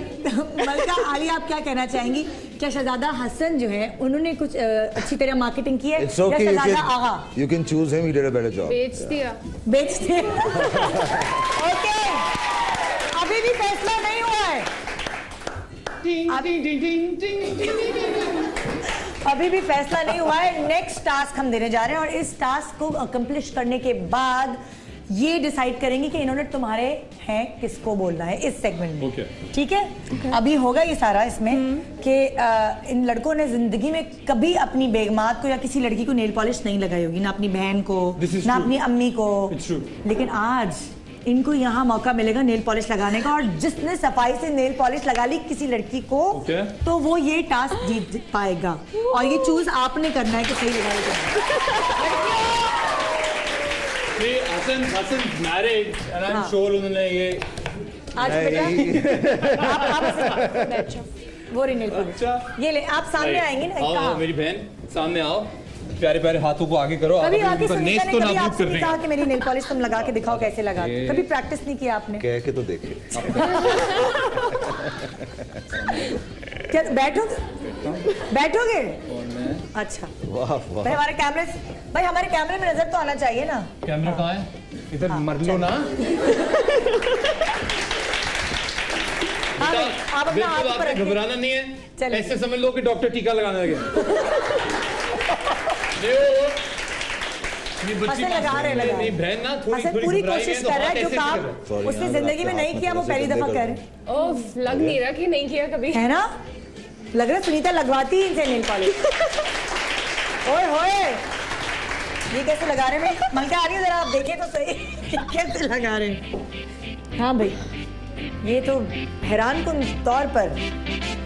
मलका आलिया आप क्या कहना चाहेंगी? क्या शहजादा हसन जो है उन्होंने कुछ अच्छी तरह मार्केटिंग की है? It's या okay. Shahzada Agha you can choose him. He did a better job. बेच दिया ओके अभी भी फैसला नहीं हुआ है। अभी भी फैसला नहीं हुआ है। नेक्स्ट टास्क हम देने जा रहे हैं और इस टास्क को अकम्प्लिश करने के बाद ये डिसाइड करेंगे कि इन्होंने तुम्हारे हैं किसको बोलना है इस सेगमेंट में। Okay. ठीक है? अभी होगा ये सारा इसमें कि इन लड़कों ने ज़िंदगी में कभी अपनी बेगमात को या किसी लड़की को नेल पॉलिश नहीं लगाई होगी ना अपनी बहन को ना अपनी अम्मी को। लेकिन आज इनको यहाँ मौका मिलेगा नेल पॉलिश लगाने का और जिसने सफ़ाई से नेल पॉलिश लगा ली किसी लड़की को Okay. तो वो ये टास्क जीत पाएगा। और ये चूज़ आपने करना है कि सही लगाएगा Hasan Hasan marriage and I am. Sure उन्होंने ये आज बेटा आप आप ऐसे- वो रही अच्छा। ये ले आप सामने आएँगे ना आओ आओ मेरी बहन सामने आओ। प्यारे प्यारे हाथों को आगे करो। कभी आप सुनीता नेस ने तो कभी आपसे नहीं कहा कि मेरी नेल पॉलिश तुम लगा के दिखाओ कैसे लगा। कभी प्रैक्टिस नहीं किया आपने? कह के तो देखिए क्या बैठोगे? बैठोगे अच्छा। वाह वाह। भाई हमारे कैमरे भाई हमारे कैमरे में नज़र तो आना चाहिए ना। कैमरा कहाँ है? इधर मर लो ना। हाँ आप अपना हाथ ऊपर घबराना नहीं है। चलिए। ऐसे समझ लो कि डॉक्टर टीका लगाने लगे। नहीं, वो- ये बच्ची हसन लगा रहे, लगा। रहे। बहन ना थोड़ी पूरी कोशिश तो कर रहा है जो काम है। उसने ज़िंदगी में नहीं किया वो पहली दफ़ा कर लग नहीं रहा कि नहीं किया कभी। है ना? लग रहा सुनीता लगवाती ही इनसे नेल पॉलिश ओए होए। ये कैसे लगा रहे हैं? मलका आ रही है जरा आप देखें तो सही। कैसे लगा रहे हैं? हाँ भाई। ये तो हैरान कुन तौर पर।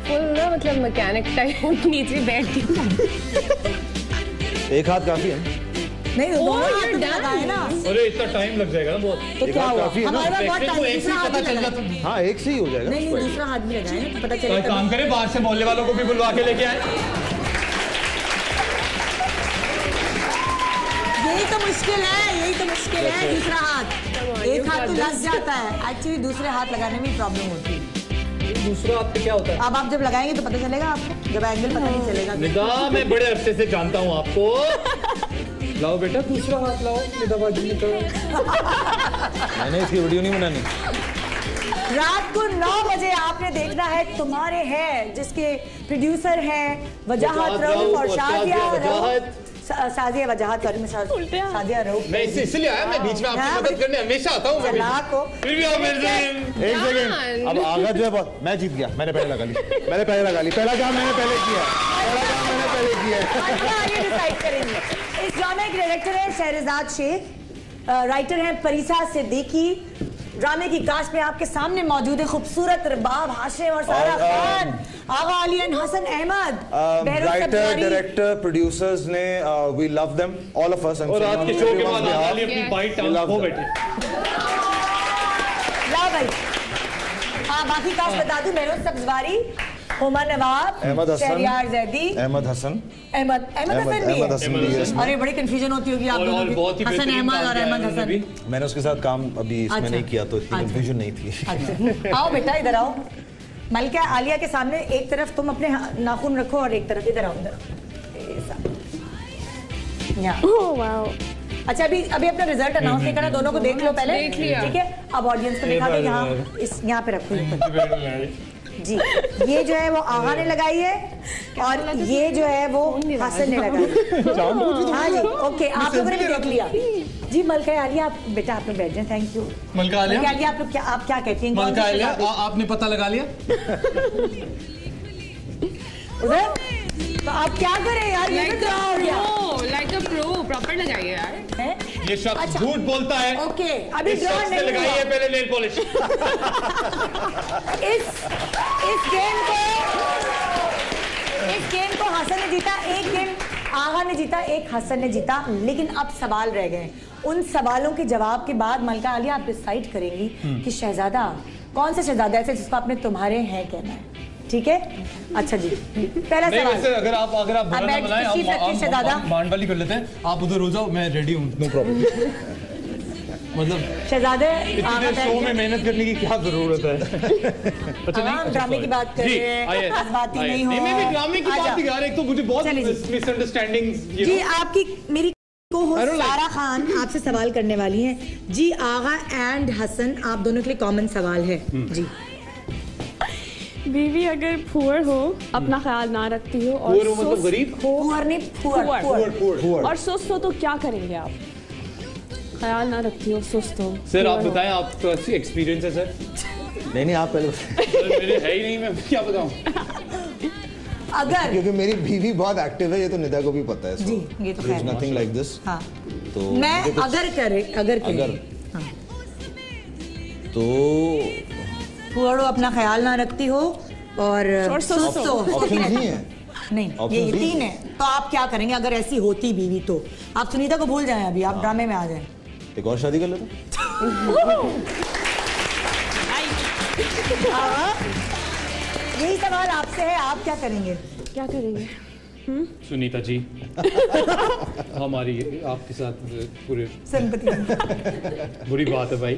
फुल ना मतलब मैकेनिक टाइप नीचे बैठ के एक हाथ काफ़ी है। नहीं तो दोनों you're हाथ में done. लगाए ना। अरे इतना टाइम लग जाएगा ना बहुत। तो क्या हुआ? काफ़ी है ना? हमारे पास बहुत टाइम दूसरा हाथ पता भी चल लगाए एक से ही हो जाएगा। नहीं नहीं दूसरा हाथ भी लगाए ना तो पता तो काम करें बाहर से मोहल्ले वालों को भी बुलवा के लेके आए। यही तो मुश्किल है यही तो मुश्किल है दूसरा हाथ। एक हाथ तो लग जाता है। एक्चुअली दूसरे हाथ लगाने में प्रॉब्लम होती है। दूसरा हाथ पे क्या होता है? अब आप जब लगाएँगे तो पता चलेगा आपको। जब एंगल पता नहीं चलेगा। निदा मैं बड़े अरसे से जानता हूँ आपको। लाओ बेटा दूसरा हाथ लाओ निदा बाजी निकलो। मैंने इसकी वीडियो नहीं बनानी। रात को 9 बजे आपने देखना है तुम्हारे हैं जिसके प्रोड्यूसर हैं वजाहत रऊफ और और रऊफ। सा- साजिया वजाहत सॉरी साजिया रऊफ। मैं इस- इसलिए आया मैं बीच में आपकी हाँ, मदद करने हमेशा आता हूँ हो। फिर भी आप मेरे एक सेकंड अब आगा जो है मैं जीत गया मैंने पहले लगा ली। मैंने पहले लगा ली। पहला काम मैंने पहले किया पहला काम मैंने पहले किया आगे ड्रामे के डायरेक्टर हैं शहरजाद शेख। राइटर हैं परिसा सिद्दीकी। ड्रामे की कास्ट में आपके सामने मौजूद है खूबसूरत रबाब हाशिम और Sarah Khan Agha Ali and Hasan Ahmed. Writer director producers ने we love them all of us और आज के शो के बाद आली अपनी बाइट टांग खो बैठे। ला भाई। हाँ बाकी कास्ट बता दूँ बहरोज सब्जवारी हुमा नवाब अहमद हसन जैदी अहमद हसन अहमद अहमद हसन भी अहमद हसन भी है अरे बड़ी कंफ्यूजन होती होगी आप दोनों की। हसन अहमद और अहमद हसन मैंने उसके साथ काम अभी इसमें अच्छा। नहीं किया तो इतनी अच्छा। कंफ्यूजन नहीं थी। अच्छा। आओ बेटा इधर आओ। मलिका आलिया के सामने एक तरफ़ तुम अपने नाखून रखो और एक तरफ़ इधर आओ इधर। यहाँ। अच्छा अभी अभी अपना रिज़ल्ट अनाउंस नहीं करना दोनों को देख लो पहले। ठीक है? अब ऑडियंस को दिखा दो यहाँ इस यहाँ पे रखो। जी ये जो है वो आगा ने लगाई है और ये जो है वो हसन ने लगाई है। हाँ जी ओके आप लोगों ने भी देख लिया। जी मलका आलिया आप बेटा आप लोग बैठ जाए थैंक यू मलका आलिया? आप लोग क्या आप क्या कहती हैं? मलका आलिया, आपने पता लगा लिया? उधर? तो आप क्या करें यार? ये तो क्या हो गया। लाइक अ प्रो प्रॉपर लगाइए यार। हैं? ये शख्स अच्छा। झूठ बोलता है। ओके अभी इस ड्रॉ शख्स ने नहीं लगाई है पहले नेल पॉलिश इस इस गेम को इस गेम को हसन ने जीता एक गेम आगा ने जीता एक हसन ने जीता। लेकिन अब सवाल रह गए। उन सवालों के जवाब के बाद मलका आलिया आप डिसाइड करेंगी कि शहजादा कौन सा शहजादा ऐसे जिसको आपने तुम्हारे हैं कहना है? ठीक है? अच्छा जी। पहला सवाल। अगर आप अगर आप बुरा ना बैठ बनाए तक के शहजादा। मांड वाली कर लेते हैं। आप उधर हो जाओ मैं रेडी हूँ। नो प्रॉब्लम मतलब शहजादे इतनी शो में मेहनत करने की क्या ज़रूरत है? अच्छा हाँ, हम ड्रामे की बात कर रहे हैं, बात ही नहीं हो। मैं भी ड्रामे की बात ही यार एक तो मुझे बहुत। मिसअंडरस्टैंडिंग जी आपकी मेरी को सारा खान आपसे सवाल करने वाली हैं। जी आगा एंड हसन आप दोनों के लिए कॉमन सवाल है। हम्म। जी। बीवी अगर पुअर हो अपना ख्याल ना रखती हो और हो मतलब गरीब? हो पुअर नहीं poor poor. Poor Poor, poor. और सुस्त हो तो क्या करेंगे आप ख्याल ना रखती हो सुस्त हो सर आप। बताएँ आपका एक्सपीरियंस है सर नहीं नहीं आप पहले मेरे है ही नहीं मैं क्या बताऊँ अगर क्योंकि मेरी बीवी बहुत एक्टिव है ये तो निदा को भी पता है जी, ये तो खैर। नथिंग लाइक दिस हाँ तो मैं अगर करे अगर करे अगर हाँ। तो पुअर अपना ख्याल ना रखती हो और हो। हो। नहीं ये तीन है। तो आप क्या करेंगे? अगर ऐसी होती बीवी तो। आप सुनीता को भूल जाएँ अभी आप ड्रामे में आ जाएँ। एक और शादी कर लेते हाँ। यही सवाल आपसे है आप क्या करेंगे? क्या करेंगे? सुनीता जी। हमारी आपके साथ पूरे बुरी बात है भाई।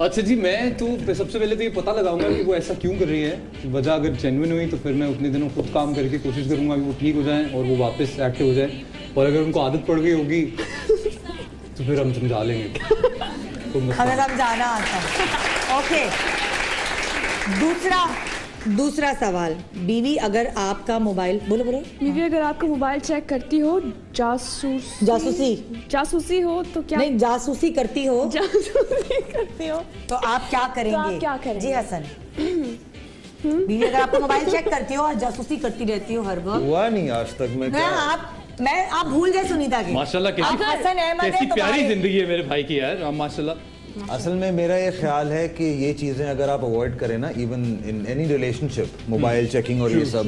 अच्छा जी मैं तो सबसे पहले तो ये पता लगाऊँगा कि वो ऐसा क्यों कर रही है वजह अगर जेन्युइन हुई तो फिर मैं उतने दिनों खुद काम करके कोशिश करूँगा कि वो ठीक हो जाए और वो वापस एक्टिव हो जाए। और अगर उनको आदत पड़ गई होगी तो फिर हम समझा लेंगे। तो हमें समझाना आता है। ओके दूसरा दूसरा सवाल बीवी अगर आपका मोबाइल बोलो बोलो। बीवी अगर आपका मोबाइल चेक करती हो जासूस जासूसी। जासूसी हो तो क्या नहीं जासूसी करती हो। जासूसी करती हो। तो आप क्या करेंगे तो आप क्या करेंगे? जी हसन। बीवी अगर आपका मोबाइल चेक करती हो और जासूसी करती रहती हो हर वक्त। हुआ नहीं आज तक मैं मैं क्या आप मैं आप भूल गए सुनीता की। माशाल्लाह कैसी है कैसी प्यारी ज़िंदगी है मेरे भाई की यार हाँ, असल में मेरा ये ख्याल है कि ये चीज़ें अगर आप अवॉइड करें ना even in any relationship mobile checking और ये सब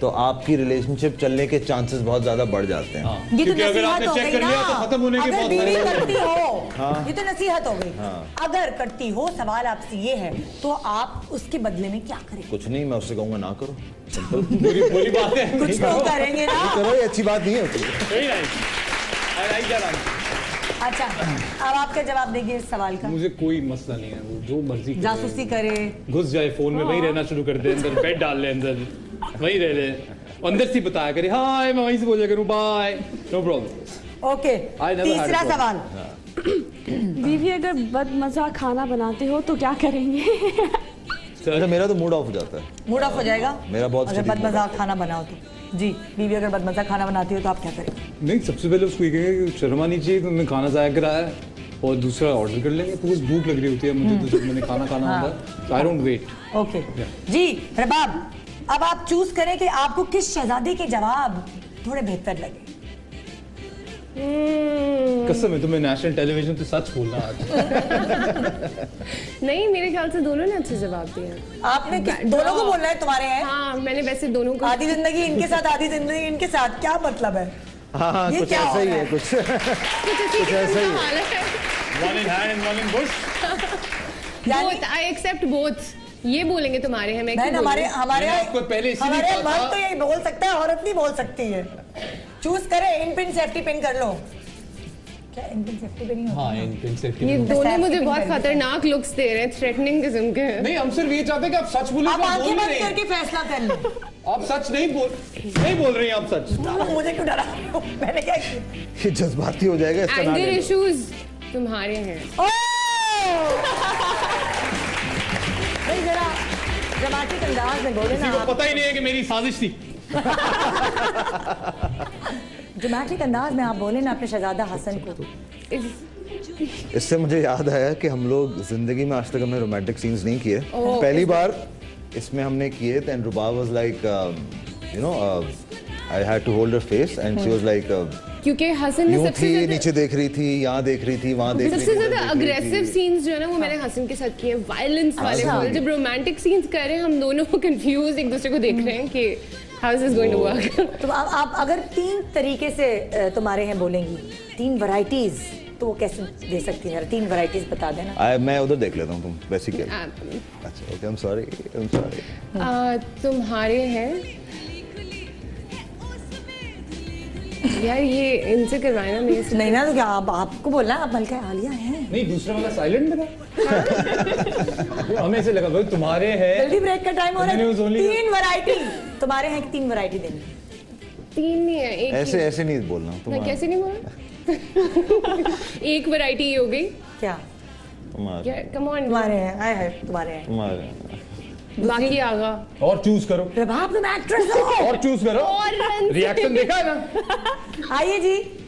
तो आपकी रिलेशनशिप चलने के चांसेस बहुत ज़्यादा बढ़ जाते हैं। ये तो अगर नसीहत हो गई ना लिया तो खत्म होने के अगर बीवी करती हो हाँ। ये तो नसीहत हो गई। हाँ। अगर करती हो सवाल आपसे ये है तो आप उसके बदले में क्या करें? कुछ नहीं मैं उससे कहूँगा ना करो। बुरी बात है। कुछ तो करेंगे ना। करो ये अच्छी बात नहीं होती अच्छा अब आपका जवाब देंगे इस सवाल का। मुझे कोई मसला नहीं है वो जो मर्ज़ी जासूसी करे। घुस जाए फ़ोन में वहीं रहना शुरू कर दे अंदर बेड डाल ले अंदर। वहीं रह ले। अंदर से बताया करे हाय मैं वहीं से बोला करूँ बाय नो प्रॉब्लम ओके तीसरा सवाल। बीवी अगर बदमजा खाना बनाते हो तो क्या करेंगे? अच्छा मेरा तो मूड ऑफ़ हो जाता है। मूड ऑफ़ हो जाएगा? मेरा बहुत अगर बदमजा खाना बनाओ तो। जी बीवी अगर बदमजा खाना बनाती हो तो आप क्या करेंगे? नहीं सबसे पहले उसको ये कहेंगे कि शर्मा नहीं चाहिए तुमने खाना ज़ाया कराया है और दूसरा ऑर्डर कर लेंगे। तो भूख लग रही होती है मुझे तो जब मैंने खाना खाना हाँ। होता है आई डोंट वेट ओके जी रबाब अब आप चूज़ करें कि आपको किस शहजादे के जवाब थोड़े बेहतर लगे। कसम है तुम्हें नेशनल टेलीविज़न पे सच बोलना आज। नहीं मेरे ख्याल से दोनों ने अच्छे जवाब दिए आपने दोनों को बोलना है तुम्हारे हैं? हाँ मैंने वैसे दोनों को आधी ज़िंदगी इनके साथ आधी ज़िंदगी इनके साथ क्या मतलब है? हाँ हाँ ये कुछ ऐसा ही है? कुछ। कुछ ऐसा ही किस्म। हाल one in hand and one in bush यानी- बोथ आई एक्सेप्ट बोथ ये बोलेंगे तुम्हारे हैं मैं क्यों हमारे? हमारे पहले हमारे मर्द तो यही बोल सकता है औरत नहीं बोल सकती है चूज़ करे इन पिन सेफ्टी पिन कर लो। ही ये दोनों मुझे बहुत हैं। खतरनाक लुक्स दे रहे हैं थ्रेटनिंग किस्म के। नहीं हम सिर्फ़ ये चाहते हैं कि आप सच बोले आप तो आँखें बंद करके फैसला कर लो। आप सच नहीं बोल नहीं बोल रही हैं आप सच। मुझे क्यों डरा मैंने क्या ये जज्बाती हो जाएगा इसका नाम एंगर इश्यूज़ तुम्हारे हैं। भाई जरा ड्रामेटिक अंदाज में बोले ना किसी को आप। पता ही नहीं है कि मेरी साजिश थी। ड्रामेटिक अंदाज में आप बोले ना अपने शहजादा हसन को। इससे मुझे याद आया कि हम लोग ज़िंदगी में आज तक हमने रोमांटिक सीन्स नहीं किए। पहली बार इसमें हमने किए थे and Ruba was like you know I had to hold her face and she was like क्योंकि हसन ने सबसे ज़्यादा नीचे देख रही थी यहाँ देख रही थी वहाँ देख रही थी सबसे ज़्यादा अग्रेसिव सीन्स जो है ना वो मैंने हसन के साथ किए वायलेंस वाले अच्छा। जब रोमांटिक सीन्स कर रहे हैं हम दोनों कंफ्यूज एक दूसरे को देख रहे हैं कि how is this going to work तो आप, आप अगर तीन तरीके से तुम्हारे हैं बोलेंगी तीन वराइटीज तो वो कैसे दे सकती है? तीन वैरायटीज बता देना। आ, मैं उधर देख लेता हूँ तुम वैसे क्या अच्छा okay I am sorry I am sorry तुम्हारे हैं यार ये इनसे करवाए ना मेरे नहीं ना तो क्या आप आपको बोलना है, आप मलका आलिया हैं। नहीं दूसरा वाला साइलेंट में था हमें ऐसे लगा भाई तुम्हारे हैं। जल्दी ब्रेक का टाइम हो रहा है। तीन वैरायटी तुम्हारे हैं कि तीन वैरायटी देंगे? तीन नहीं है एक ऐसे ऐसे नहीं बोलना मैं तुम्हारा। कैसे नहीं बोला? एक वैरायटी ये हो गई। क्या? तुम्हारा। कम ऑन तुम्हारे हैं आए है तुम्हारे हैं। तुम्हारा बाकी आगा। और चूज़ करो। प्रभाव तुम एक्ट्रेस हो। और चूज़ करो। और रिएक्शन देखा है ना? आइए जी।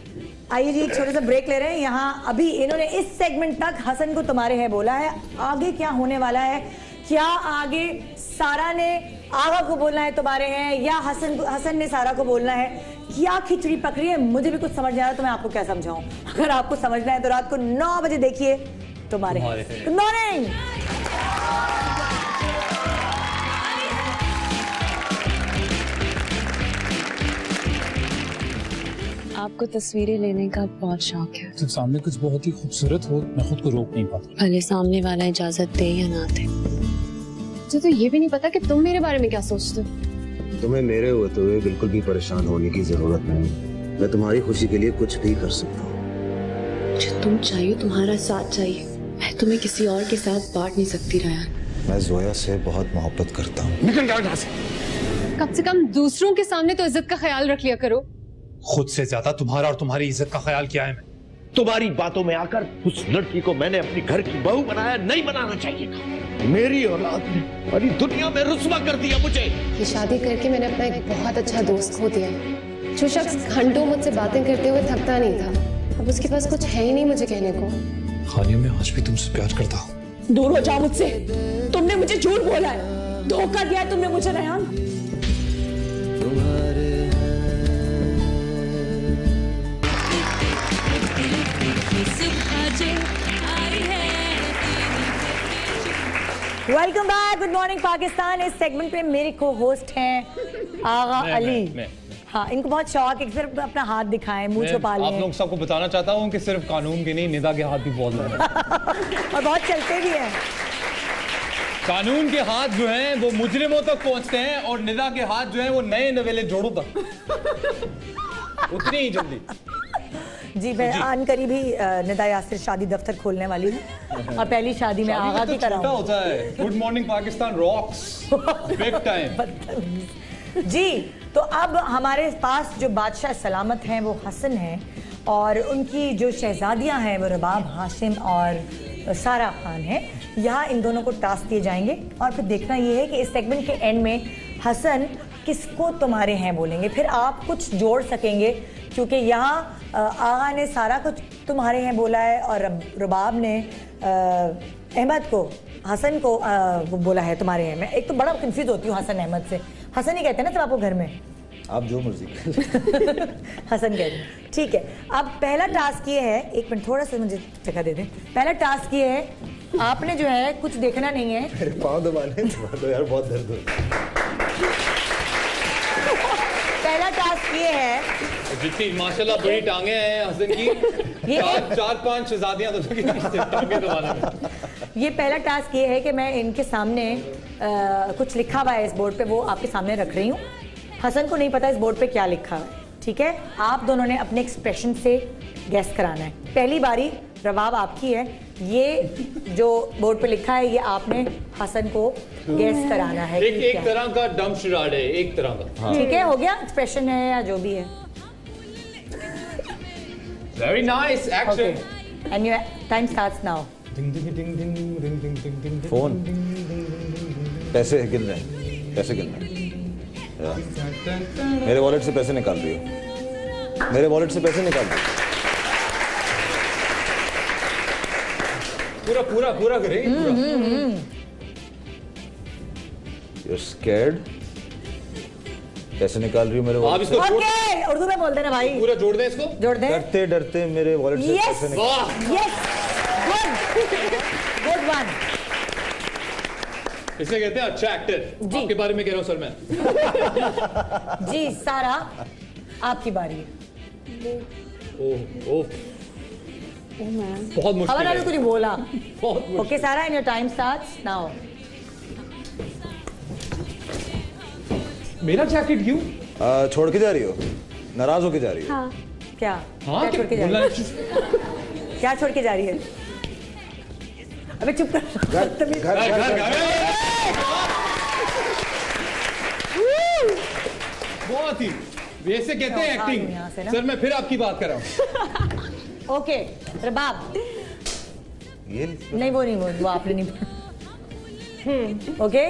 आइए जी एक छोटा सा ब्रेक ले रहे हैं। यहाँ अभी इन्होंने इस सेगमेंट तक हसन को तुम्हारे है बोला है। आगे क्या होने वाला है? क्या आगे सारा ने आगा को बोलना है तुम्हारे हैं? या हसन को हसन ने सारा को बोलना है? क्या खिचड़ी पकड़ी है? मुझे भी कुछ समझ नहीं आ रहा तो मैं आपको क्या समझाऊं? अगर आपको समझना है तो रात को नौ बजे देखिए तुम्हारे तुम्हारे हैं। गुड मॉर्निंग आपको तस्वीरें लेने का बहुत शौक है। जब सामने कुछ बहुत ही खूबसूरत हो मैं खुद को रोक नहीं पाता। भले सामने वाला इजाज़त दे या ना दे। मुझे तो ये भी नहीं पता कि तुम मेरे बारे में क्या सोचते हो। तुम्हें मेरे होते हुए बिल्कुल भी परेशान होने की ज़रूरत नहीं। मैं तुम्हारी खुशी के लिए कुछ भी कर सकता हूँ। मुझे तुम चाहिए तुम्हारा साथ चाहिए। मैं तुम्हें किसी और के साथ बांट नहीं सकती रयान। मैं जोया से बहुत मोहब्बत करता हूँ। निकल जाओ यहाँ से कम से कम दूसरों के सामने तो इज़्ज़त का ख्याल रख लिया करो। खुद से ज़्यादा तुम्हारा और तुम्हारी इज़्ज़त का ख्याल किया है मैं। तुम्हारी बातों में आकर उस लड़की को मैंने अपनी घर की बहू बनाया नहीं बनाना चाहिए था। मेरी औलाद ने सारी दुनिया में रुस्वा कर दिया मुझे। ये शादी करके मैंने अपना एक बहुत अच्छा दोस्त खो दिया। जो शख्स घंटों मुझसे बातें करते हुए थकता नहीं था अब उसके पास कुछ है ही नहीं मुझे कहने को। खानिया मैं आज भी तुमसे प्यार करता हूँ। दूर हो जाओ मुझसे। तुमने मुझे झूठ बोला है। धोखा दिया है तुमने मुझे Rayan. Welcome back good morning Pakistan इस सेगमेंट पे मेरे को होस्ट हैं आगा मैं- अली। मैं- मैं। हाँ इनको बहुत शौक है सिर्फ़ अपना हाथ दिखाएँ मुँह मैं छुपा आप लोग सबको बताना चाहता हूँ कि सिर्फ़ कानून के नहीं निदा के हाथ भी बहुत हैं। और बहुत चलते भी हैं। कानून के हाथ जो हैं वो मुजरिमों तक पहुँचते हैं और निदा के हाथ जो हैं वो नए नवेले जोड़ों तक। उतनी ही जल्दी। जी मैं आन करीब ही निदा यासिर शादी दफ्तर खोलने वाली हूँ और पहली शादी में आगा की हूँ। होता है। Good morning Pakistan rocks big time जी तो अब हमारे पास जो बादशाह सलामत हैं वो हसन हैं और उनकी जो शहजादियाँ हैं वो रबाब हाशिम और सारा खान है। यहाँ इन दोनों को टास्क दिए जाएँगे और फिर देखना ये है कि इस सेगमेंट के एंड में हसन किसको तुम्हारे हैं बोलेंगे? फिर आप कुछ जोड़ सकेंगे क्योंकि यहाँ आगा ने सारा कुछ तुम्हारे हैं बोला है और रब- रबाब ने अहमद को हसन को वो बोला है तुम्हारे हैं मैं एक तो बड़ा कंफ्यूज होती हूँ हसन अहमद से। हसन ही कहते हैं ना सब आपको घर में। आप जो मर्ज़ी हसन कहते हैं। ठीक है अब पहला टास्क ये है एक मिनट थोड़ा सा मुझे जगह दे दें। पहला टास्क ये है आपने जो है कुछ देखना नहीं है। पाँव दबाने दबा दो यार बहुत दर्द हो। टास्क ये है। जितनी माशाल्लाह बड़ी टांगे हैं हसन की। ये- चार चार पाँच शहजादियाँ तो टांगे ये पहला टास्क ये है कि मैं इनके सामने आ, कुछ लिखा हुआ है इस बोर्ड पे वो आपके सामने रख रही हूँ। हसन को नहीं पता इस बोर्ड पे क्या लिखा हुआ है ठीक है? आप दोनों ने अपने एक्सप्रेशन से गैस कराना है। पहली बारी रबाब आपकी है ये जो बोर्ड पे लिखा है ये आपने हसन को गैस कराना है एक एक तरह का डम शिराड है एक तरह का ठीक है हो गया एक्सप्रेशन है या जो भी है very nice action and your time starts now phone पैसे गिन रहे हैं पैसे गिन रहे हैं मेरे वॉलेट से पैसे निकाल रही हो मेरे वॉलेट से पैसे निकाल रही हो पूरा पूरा पूरा करेंगे पूरा। यू स्कैर्ड पैसे निकाल रही हो मेरे आप इसको ओके उर्दू में बोल देना भाई। पूरा जोड़ दें इसको? जोड़ दे? डरते डरते मेरे वॉलेट से यस पैसे निकाल यस गुड गुड वन इसे कहते हैं अच्छा एक्टर जी। आपके बारे में कह रहा हूँ सर मैं। जी सारा आपकी बारी है। ओह ओह। बहुत मुश्किल आलू है। कुछ बोला। Okay Sarah and your time starts now मेरा जैकेट क्यों? छोड़ के जा रही हो? नाराज़ होके जा रही हो? हाँ। क्या? हाँ क्या छोड़ के जा रही है? क्या छोड़ के जा रही है? अबे चुप कर। घर घर घर बहुत ही। वैसे कहते हैं एक्टिंग सर मैं फिर आपकी बात कर रहा हूँ। ओके रबाब ये नहीं वो नहीं वो वो आपने नहीं बोला। ओके?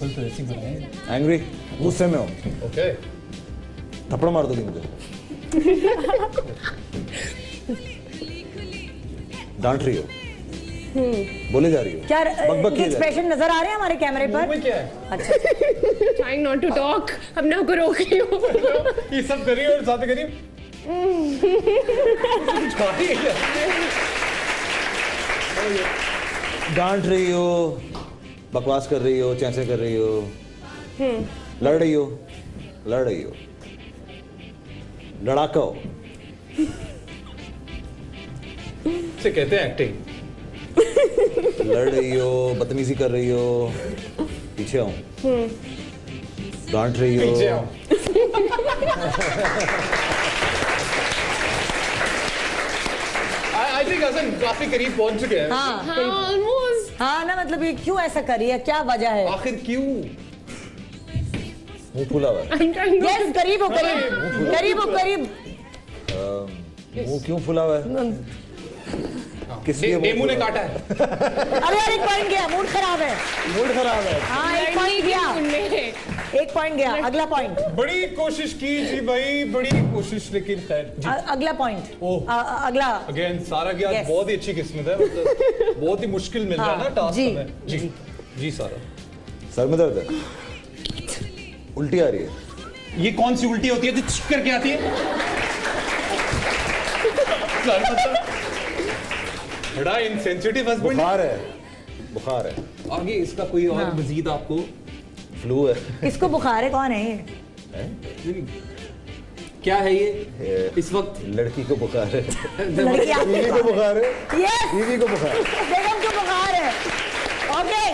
कल तो ऐसी बनाए एंग्री गुस्से में हो। ओके। थप्पड़ मार दोगी मुझे। डांट रही हो? बोले जा रही हो? क्या एक्सप्रेशन नज़र आ रहे हैं हमारे कैमरे पर? क्या है? अच्छा। ट्राइंग नॉट टू टॉक हम ना को रोक रही हूँ ये सब करिए और साथ करिए। डांट रही हो बकवास कर रही हो चैसे कर रही हो लड़ रही हो लड़ रही हो लड़ाका हो। इसे कहते हैं एक्टिंग लड़ रही हो बदतमीजी कर रही हो पीछे आओ डांट रही हो। आओ आई काफ़ी करीब पहुँच चुके हैं। हाँ। हाँ। ऑलमोस्ट हाँ ना मतलब ये क्यों ऐसा कर रही है क्या वजह है? आखिर क्यों? मुँह फूला हुआ है। यस करीब हो करीब। करीब हो करीब। मुँह क्यों फूला हुआ है? किस लिए डेमू ने काटा है। अरे यार एक पॉइंट गया मूड खराब है। है? मूड खराब है। हाँ एक पॉइंट गया। एक पॉइंट गया अगला पॉइंट बड़ी कोशिश की जी भाई बड़ी कोशिश लेकिन खैर अगला पॉइंट अगला। अगेन सारा की आज बहुत ही अच्छी किस्मत है मतलब बहुत ही मुश्किल मिल रहा है ना हाँ, टास्क जी, हमें। जी जी सारा। सर में दर्द है। उल्टी आ रही है। ये कौन सी उल्टी होती है जो छिक करके आती है? सर मतलब बड़ा इनसेंसिटिव हस्बैंड बुखार है। बुखार है। आगे इसका कोई और हाँ। मजीद आपको? फ्लू है। इसको बुखार है कौन है ये? क्या है ये? ये इस वक्त? लड़की को बुखार है। बीवी को बुखार है? यस बीवी को बुखार है। बेगम को बुखार है। ओके.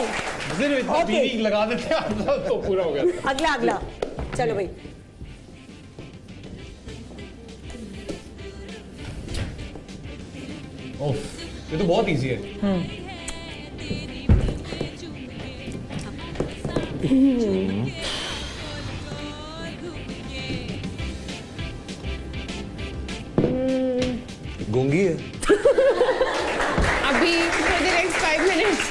बीवी लगा देते हैं आप तो पूरा हो गया। अगला अगला। चलो भाई। ओह ये तो बहुत इजी है। गूँगी है। अभी for the next five minutes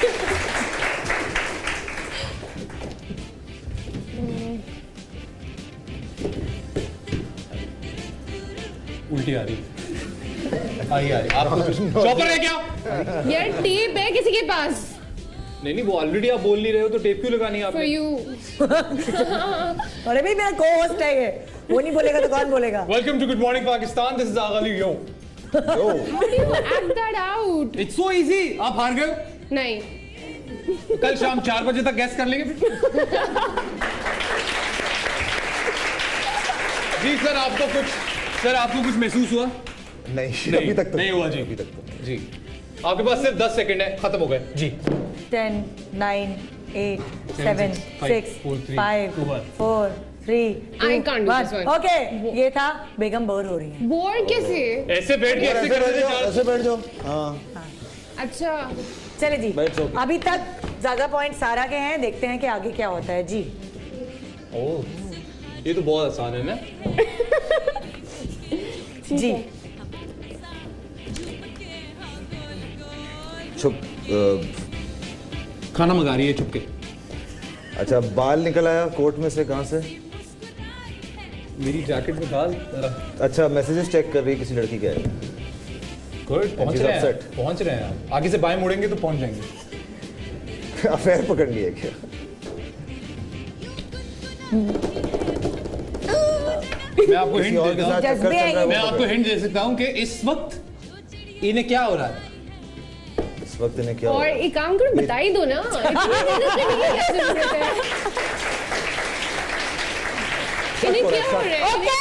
उल्टी आ रही है। चॉपर है क्या? यार टेप है किसी के पास। नहीं नहीं वो ऑलरेडी आप बोल नहीं रहे हो तो टेप क्यों लगानी है आपने? अरे भाई मेरा को होस्ट है ये। वो नहीं बोलेगा तो कौन बोलेगा? Welcome to good morning Pakistan this is ugly yo yo how do you act that out it's so easy आप हार गए नहीं। कल शाम चार बजे तक गैस कर लेंगे जी सर आपको कुछ सर आपको कुछ महसूस हुआ? नहीं अभी तक तो नहीं हुआ जी। अभी तक तो। जी। आपके पास सिर्फ़ 10 सेकंड है खत्म हो गए। जी। Ten nine eight seven six five four three okay ये था बेगम बोर हो रही है। बोर कैसे? ऐसे बैठ के ऐसे कर ऐसे बैठ जाओ। हाँ। अच्छा। चले जी। अभी तक ज़्यादा पॉइंट सारा के हैं देखते हैं कि आगे क्या होता है। जी। ओह ये तो बहुत आसान है ना? जी। छुप खाना मंगा रही है चुपके अच्छा बाल निकल आया कोट में से कहाँ से? मेरी जैकेट में डाल अच्छा मैसेजेस चेक कर रही है किसी लड़की के। गुड पहुँच रहे हैं। पहुँच रहे हैं आप। आगे से बाएँ मुड़ेंगे तो पहुँच जाएँगे। अफेयर पकड़ लिया क्या? मैं आपको के। हिंट दे सकता हूँ कि इस वक्त इन्हें क्या हो रहा है? इस वक्त इन्हें क्या और एक काम करो बता ही दो ना। है? हो रहा है ओके!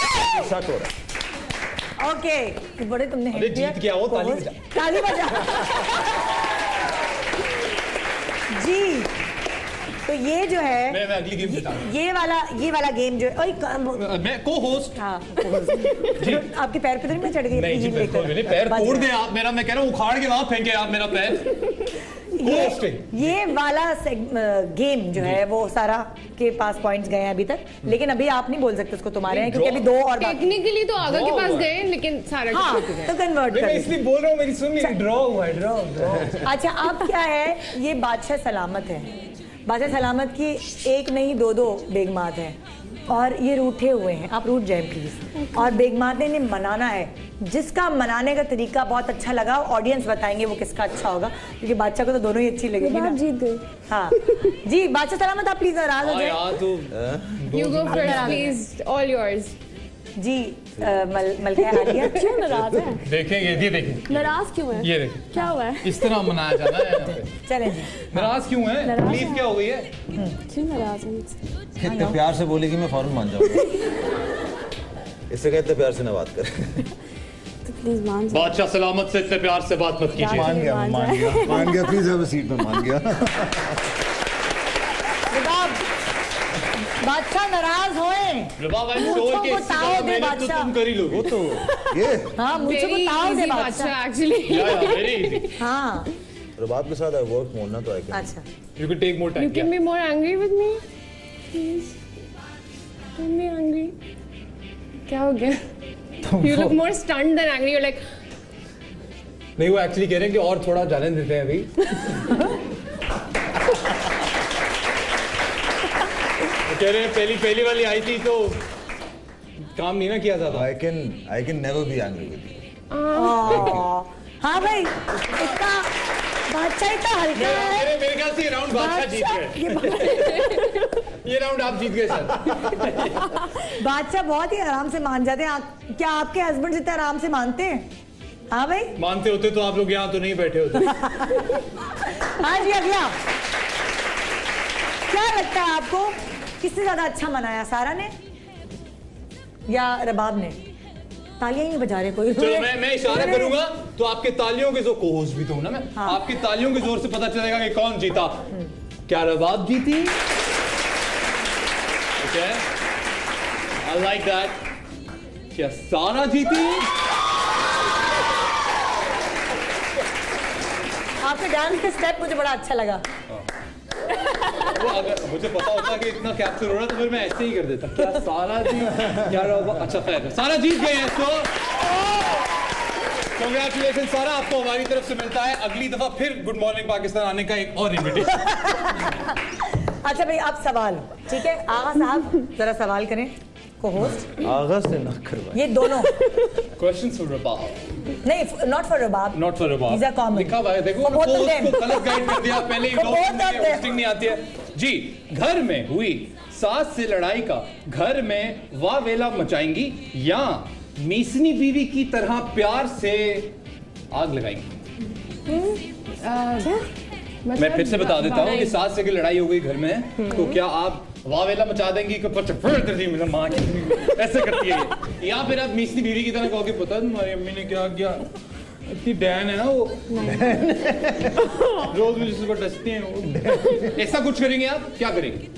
शक हो रहा है। ओके बड़े तुमने अरे जीत गया हो ताली बजा। ताली बजा। जी तो ये जो है मैं मैं अगली गेम जिता ये वाला ये वाला गेम जो है ओए, मैं को होस्ट हाँ। आपके पैर पे तो नहीं चढ़ गई नहीं। मेरे पैर तोड़। दे आप मेरा मैं कह रहा हूँ उखाड़ के वहाँ फेंके आप मेरा पैर। ये ये वाला गेम जो है वो सारा के पास पॉइंट्स गए हैं अभी तक। लेकिन अभी आप नहीं बोल सकते उसको तुम्हारे हैं क्योंकि अभी दो और टेक्निकली तो आगा के पास गए लेकिन सारा हाँ तो कन्वर्ट कर इसलिए बोल रहा हूँ मेरी सुन ड्रॉ हुआ है ड्रॉ अच्छा अब क्या है ये बादशाह सलामत है। बादशाह सलामत की एक नहीं दो दो बेगमात हैं। और ये रूठे हुए हैं। आप रूठ जाएँ प्लीज़ और बेगमात ने इन्हें मनाना है। जिसका मनाने का तरीका बहुत अच्छा लगा ऑडियंस बताएँगे वो किसका अच्छा होगा। क्योंकि बादशाह को तो दोनों ही अच्छी लगेगी ना। जीत गए हाँ। जी बादशाह सलामत आप प्लीज़ नाराज़ हो हाँ जाए। जी मल मलका आलिया क्यों नाराज़ है? देखें ये ये देखें। नाराज़ क्यों है? ये देखें। क्या हुआ है? इस तरह मनाया जाना है। यहाँ चलें जी। नाराज़ क्यों है? तकलीफ़ क्या हो गई है? क्यों नाराज़ है? इतने प्यार से बोलेगी मैं फ़ौरन मान जाऊँगा। इससे कह इतने प्यार से ना बात कर। तो प्लीज़ मान बादशाह सलामत से इतने प्यार से बात मत कीजिए। मान गया, मान गया, मान गया प्लीज़ अब सीट पे मान गया। बादशाह नाराज़ होए। रुबाब तो बादशाह। तुम कर ही वो तो ये। हाँ मुझे वेरी बताओ दे बादशाह। बादशाह एक्चुअली या या वेरी इजी हाँ। रबाब के साथ आई वर्क मोर ना तो आई कैन अच्छा you can take more time be more angry with me, please. Don't be angry. क्या हो गया? You look more stunned than angry. You're like, नहीं वो एक्चुअली कह रहे हैं कि और थोड़ा चैलेंज देते हैं अभी। कह रहे हैं पहली पहली वाली आई थी तो काम नहीं ना किया था I can I can never be angry with you ah, हाँ भाई इतना बादशाह इतना हल्का है। मेरे मेरे ख्याल से ये राउंड बादशाह जीत गए। ये राउंड आप जीत गए सर। बादशाह बहुत ही आराम से मान जाते हैं। क्या आपके हस्बैंड इतना आराम से मानते हैं? हाँ भाई? मानते होते तो आप लोग यहाँ तो नहीं बैठे होते। हाँ जी अगला। क्या लगता है आपको? किससे ज़्यादा अच्छा मनाया? सारा ने? या रबाब ने? तालियाँ ही बजा रहे कोई। चलो मैं मैं इशारा करूँगा तो आपके तालियों के जो कोहोस भी तो ना मैं हाँ। आपकी तालियों के ज़ोर से पता चलेगा कि कौन जीता। क्या रबाब जीती? आई लाइक दैट क्या सारा जीती? आपके डांस के स्टेप मुझे बड़ा अच्छा लगा। वो अगर मुझे पता होता कि इतना कैप्चर हो रहा तो फिर मैं ऐसे ही कर देता क्या सारा जीत क्या रहा अच्छा खैर सारा जीत गए हैं तो कंग्रेचुलेशन सारा आपको हमारी तरफ़ से मिलता है अगली दफ़ा फिर गुड मॉर्निंग पाकिस्तान आने का एक और इनविटेशन अच्छा भाई, आप सवाल ठीक है? आगा साहब, जरा सवाल करें। को होस्ट आगा से ना करवाए। ये दोनों। क्वेश्चन फॉर रबाब नहीं not for Rabab not for Rabab These are common. लिखा हुआ है देखो For both of को them. उसको गलत गाइड कर दिया पहले ही For दो both of them. होस्टिंग नहीं आती है। जी घर में हुई सास से लड़ाई का घर में वाह वेला मचाएँगी या मीसनी बीवी की तरह प्यार से आग लगाएँगी? मैं फिर से बता देता हूँ कि सास से की लड़ाई हो गई घर में तो क्या आप वावेला मचा देंगी कि फड़ कर दी मेरा माँ की। ऐसे करती है या। फिर आप मीसनी बीवी की तरह कहोगे पता है तुम्हारी अम्मी ने क्या किया? इतनी डैन है ना वो? रोज मुझे सुबह डसती हैं वो। ऐसा कुछ करेंगे आप? क्या करेंगे?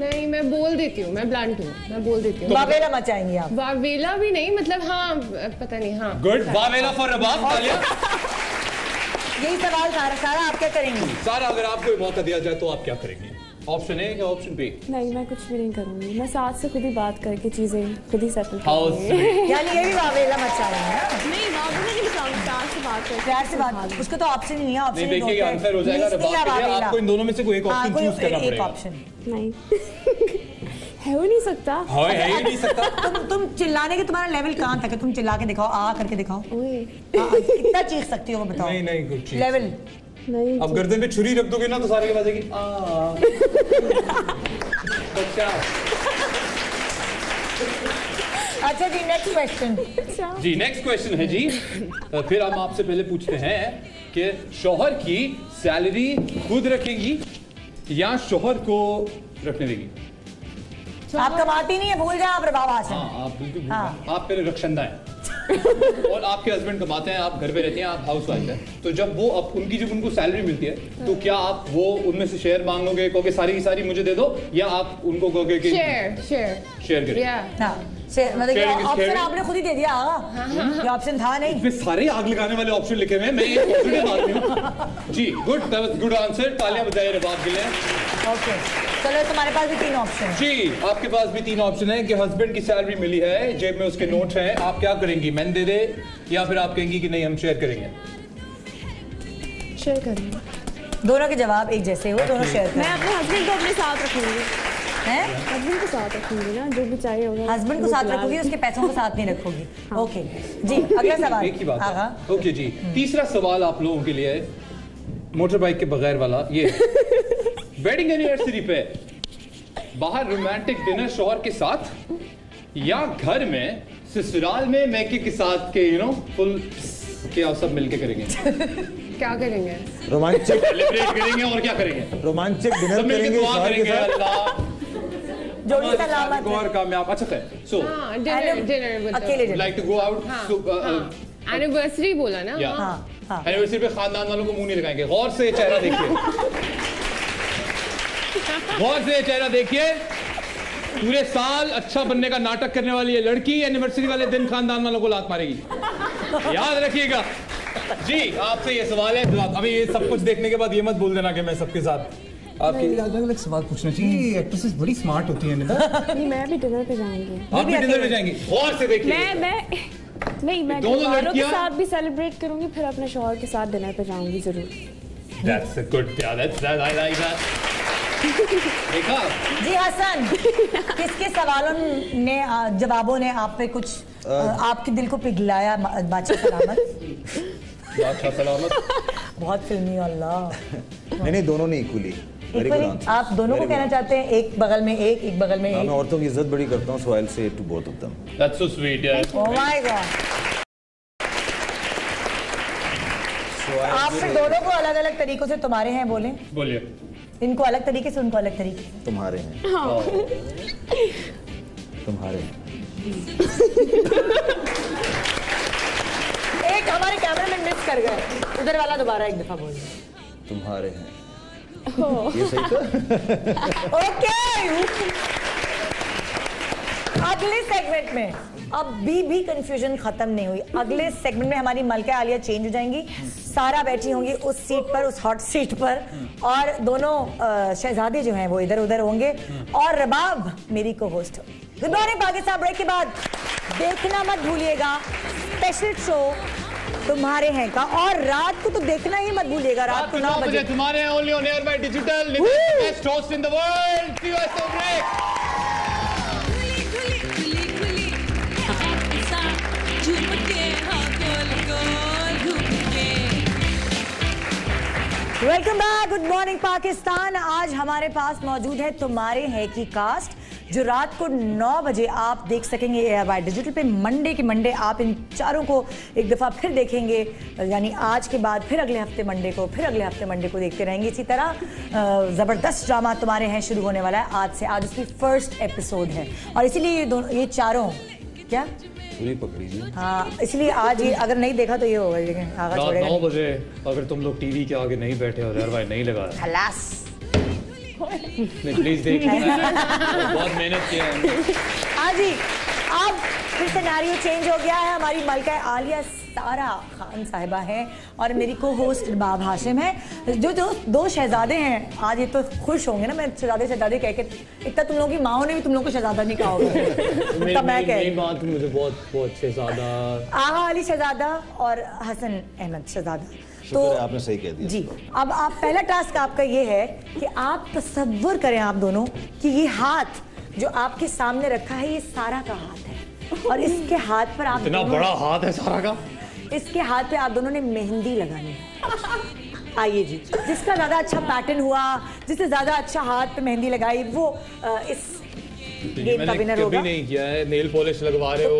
नहीं मैं बोल देती हूँ मैं ब्लंट हूँ मैं बोल देती हूँ। वावेला मचाएँगी आप। वावेला भी नहीं मतलब हाँ पता नहीं हाँ। गुड वावेला फॉर रबाब यही सवाल सारा सारा आप क्या करेंगी? सारा अगर आपको मौका दिया जाए तो आप क्या करेंगे? ऑप्शन ए या ऑप्शन बी? नहीं मैं कुछ भी नहीं करूँगी। मैं साथ से खुद ही बात करके चीज़ें खुद ही सेटल करूँगी। यानी ये भी वावेला नहीं बाबू ने? नहीं बताऊँगी प्यार से बात करके प्यार से बात उसको तो ऑप्शन ही नहीं है ऑप्शन नहीं देखिए आंसर हो जाएगा आपको इन दोनों में से कोई एक ऑप्शन चूज़ करना एक ऑप्शन नहीं। है हो नहीं सकता। हाँ है ही नहीं सकता। तुम तुम चिल्लाने के तुम्हारा लेवल कहाँ तक है? तुम चिल्ला के दिखाओ आ करके दिखाओ। ओए। हाँ, कितना चीख सकती हो वो बताओ। नहीं नहीं कुछ लेवल नहीं अब गर्दन पे छुरी रख दोगे ना तो सारे के बजेगी अच्छा अच्छा जी नेक्स्ट क्वेश्चन जी नेक्स्ट क्वेश्चन है जी। फिर हम आपसे पहले पूछते हैं कि शोहर की सैलरी खुद रखेगी या शोहर को रखने देगी? आप कमाती नहीं है भूल जाओ आप रबाब हासिल हाँ आप बिल्कुल भूल हाँ। आप पहले रक्षंदा हैं और आपके हस्बैंड कमाते हैं आप घर पे रहते हैं आप हाउस वाइफ है। तो जब वो अब उनकी जब उनको सैलरी मिलती है तो क्या आप वो उनमें से शेयर मांगोगे कहोगे सारी की सारी मुझे दे दो या आप उनको कहोगे कि शेयर शेयर शेयर करें या हाँ। मतलब ऑप्शन आपने खुद ही दे दिया। हाँ ये ऑप्शन था नहीं। इसमें सारे आग लगाने वाले ऑप्शन लिखे हुए मैं एक पॉजिटिव आदमी हूँ। जी good that was good answer तालियाँ बजाइए रबाब के लिए ओके चलो तुम्हारे पास भी तीन ऑप्शन जी आपके पास भी तीन ऑप्शन है कि हस्बैंड की सैलरी मिली है जेब में उसके नोट हैं। आप क्या करेंगी? मैंने दे दे या फिर आप कहेंगी कि नहीं हम शेयर करेंगे? शेयर करूँगी। दोनों के जवाब एक जैसे हो दोनों शेयर मैं अपने हस्बैंड को अपने साथ रखूँगी। हैं हस्बैंड को साथ रखूँगी ना जो भी चाहिए होगा हस्बैंड को साथ रखोगी उसके पैसों को साथ नहीं रखोगी। ओके जी अगला सवाल। एक ही बात। हाँ, है। हाँ। ओके जी तीसरा सवाल आप लोगों के लिए है मोटर बाइक के बगैर वाला ये। वेडिंग एनिवर्सरी पे बाहर रोमांटिक डिनर शोहर के साथ या घर में ससुराल में मैके के साथ के यू नो फुल के आप सब मिलके करेंगे? क्या करेंगे? रोमांचक सेलिब्रेट करेंगे और क्या करेंगे? रोमांचक डिनर सब मिलके करेंगे करेंगे अल्लाह। जोड़ी सलामत और कामयाब। अच्छा है सो हाँ डिनर डिनर अकेले dinner। Like to go out हाँ एनिवर्सरी बोला ना? Yeah. हाँ हाँ। हाँ एनिवर्सरी पे खानदान वालों को मुँह नहीं लगाएँगे। गौर से चेहरा देखिए। गौर से चेहरा देखिए। पूरे साल अच्छा बनने का नाटक करने वाली ये लड़की एनिवर्सरी वाले दिन खानदान वालों को लात मारेगी। याद रखिएगा। जी आपसे ये सवाल है अभी ये सब कुछ देखने के बाद ये मत बोल देना कि मैं सबके साथ आपके अलग अलग सवाल पूछना चाहिए एक्ट्रेसेस बड़ी स्मार्ट होती हैं निदा। नहीं मैं भी डिनर पे जाऊँगी। आप भी डिनर में जाएँगी। गौर से देखिए। मैं मैं नहीं मैं दोनों वालों के साथ भी सेलिब्रेट करूँगी फिर अपने शौहर के साथ डिनर पे जाऊँगी ज़रूर। That's a good yeah, that's that I like that. देखा? जी हसन किसके सवालों ने जवाबों ने आप पे कुछ आपके दिल को पिघलाया बादशाह सलामत? बादशाह सलामत। बहुत फिल्मी अल्लाह। नहीं नहीं दोनों ने इक्वली आप दोनों को कहना चाहते हैं एक बगल में एक एक बगल में हाँ, मैं औरतों की इज़्ज़त बड़ी करता हूँ so I say to both of them That's so sweet, yeah. Oh my god आप फिर दोनों को अलग अलग तरीकों से तुम्हारे हैं बोले। बोलिए। इनको अलग तरीके से उनको अलग तरीके। तुम्हारे हैं। हाँ। तुम्हारे हैं। एक हमारे कैमरामैन मिस कर गए। उधर वाला दोबारा एक दफ़ा बोल। तुम्हारे हैं। ये सही था ओके अगले सेगमेंट में अब भी भी कंफ्यूजन खत्म नहीं हुई। अगले सेगमेंट में हमारी मलका आलिया चेंज हो जाएँगी। सारा बैठी होंगी उस सीट पर उस हॉट सीट पर। और दोनों शहजादे जो हैं वो इधर उधर होंगे। और रबाब मेरी को होस्ट होगी गुड मॉर्निंग पाकिस्तान ब्रेक के बाद। देखना मत भूलिएगा। स्पेशल शो तुम्हारे हैं का? और रात को तो देखना ही मत भूलिएगा रात को नौ बजे तुम्हारे हैं only on ARY digital best host in the world see you घूम के welcome back good morning Pakistan आज हमारे पास मौजूद है तुम्हारे है की कास्ट जो रात को 9 बजे आप देख सकेंगे एयर बाय डिजिटल पे। मंडे के मंडे आप इन चारों को एक दफ़ा फिर देखेंगे। यानी आज के बाद फिर अगले हफ़्ते मंडे को फिर अगले हफ़्ते मंडे को देखते रहेंगे। इसी तरह ज़बरदस्त ड्रामा तुम्हारे हैं शुरू होने वाला है। आज से आज उसकी फ़र्स्ट एपिसोड है। और इसीलिए ये दोनों ये चारों क्या? पूरी पकड़ी जी हाँ इसलिए आज ये अगर नहीं देखा तो ये होगा लेकिन आगा छोड़ेगा नौ बजे अगर तुम लोग टीवी के आगे नहीं बैठे और नहीं लगाया खलास। नहीं प्लीज़ देख बहुत मेहनत किया है। हाँ जी अब फिर सिनेरियो चेंज हो गया है। हमारी मलका आलिया सारा खान साहिबा हैं और मेरी को होस्ट बाब हाशिम है। जो जो दो शहजादे हैं आज ये तो खुश होंगे ना। मैं शहजादे शहजादे कह के इतना तुम लोगों की माओ ने भी तुम लोग को शहजादा नहीं कहा होगा। मैं कह हूँ। तो मुझे बहुत बहुत शहजादा। आगा अली शहजादा और हसन अहमद शहजादा। है आपने सही कह दिया। जी अब आप पहला टास्क आपका ये है कि आप तसव्वुर करें आप दोनों कि ये हाथ जो आपके सामने रखा है ये सारा का हाथ है। और इसके हाथ पर आप इतना बड़ा हाथ है सारा का? इसके हाथ पे आप दोनों ने मेहंदी लगानी है। आइए जी जिसका ज़्यादा अच्छा पैटर्न हुआ जिसने ज़्यादा अच्छा हाथ पे मेहंदी लगाई वो अ, इस गेम का विनर होगा। नहीं किया है नेल पॉलिश लगवा रहे हो।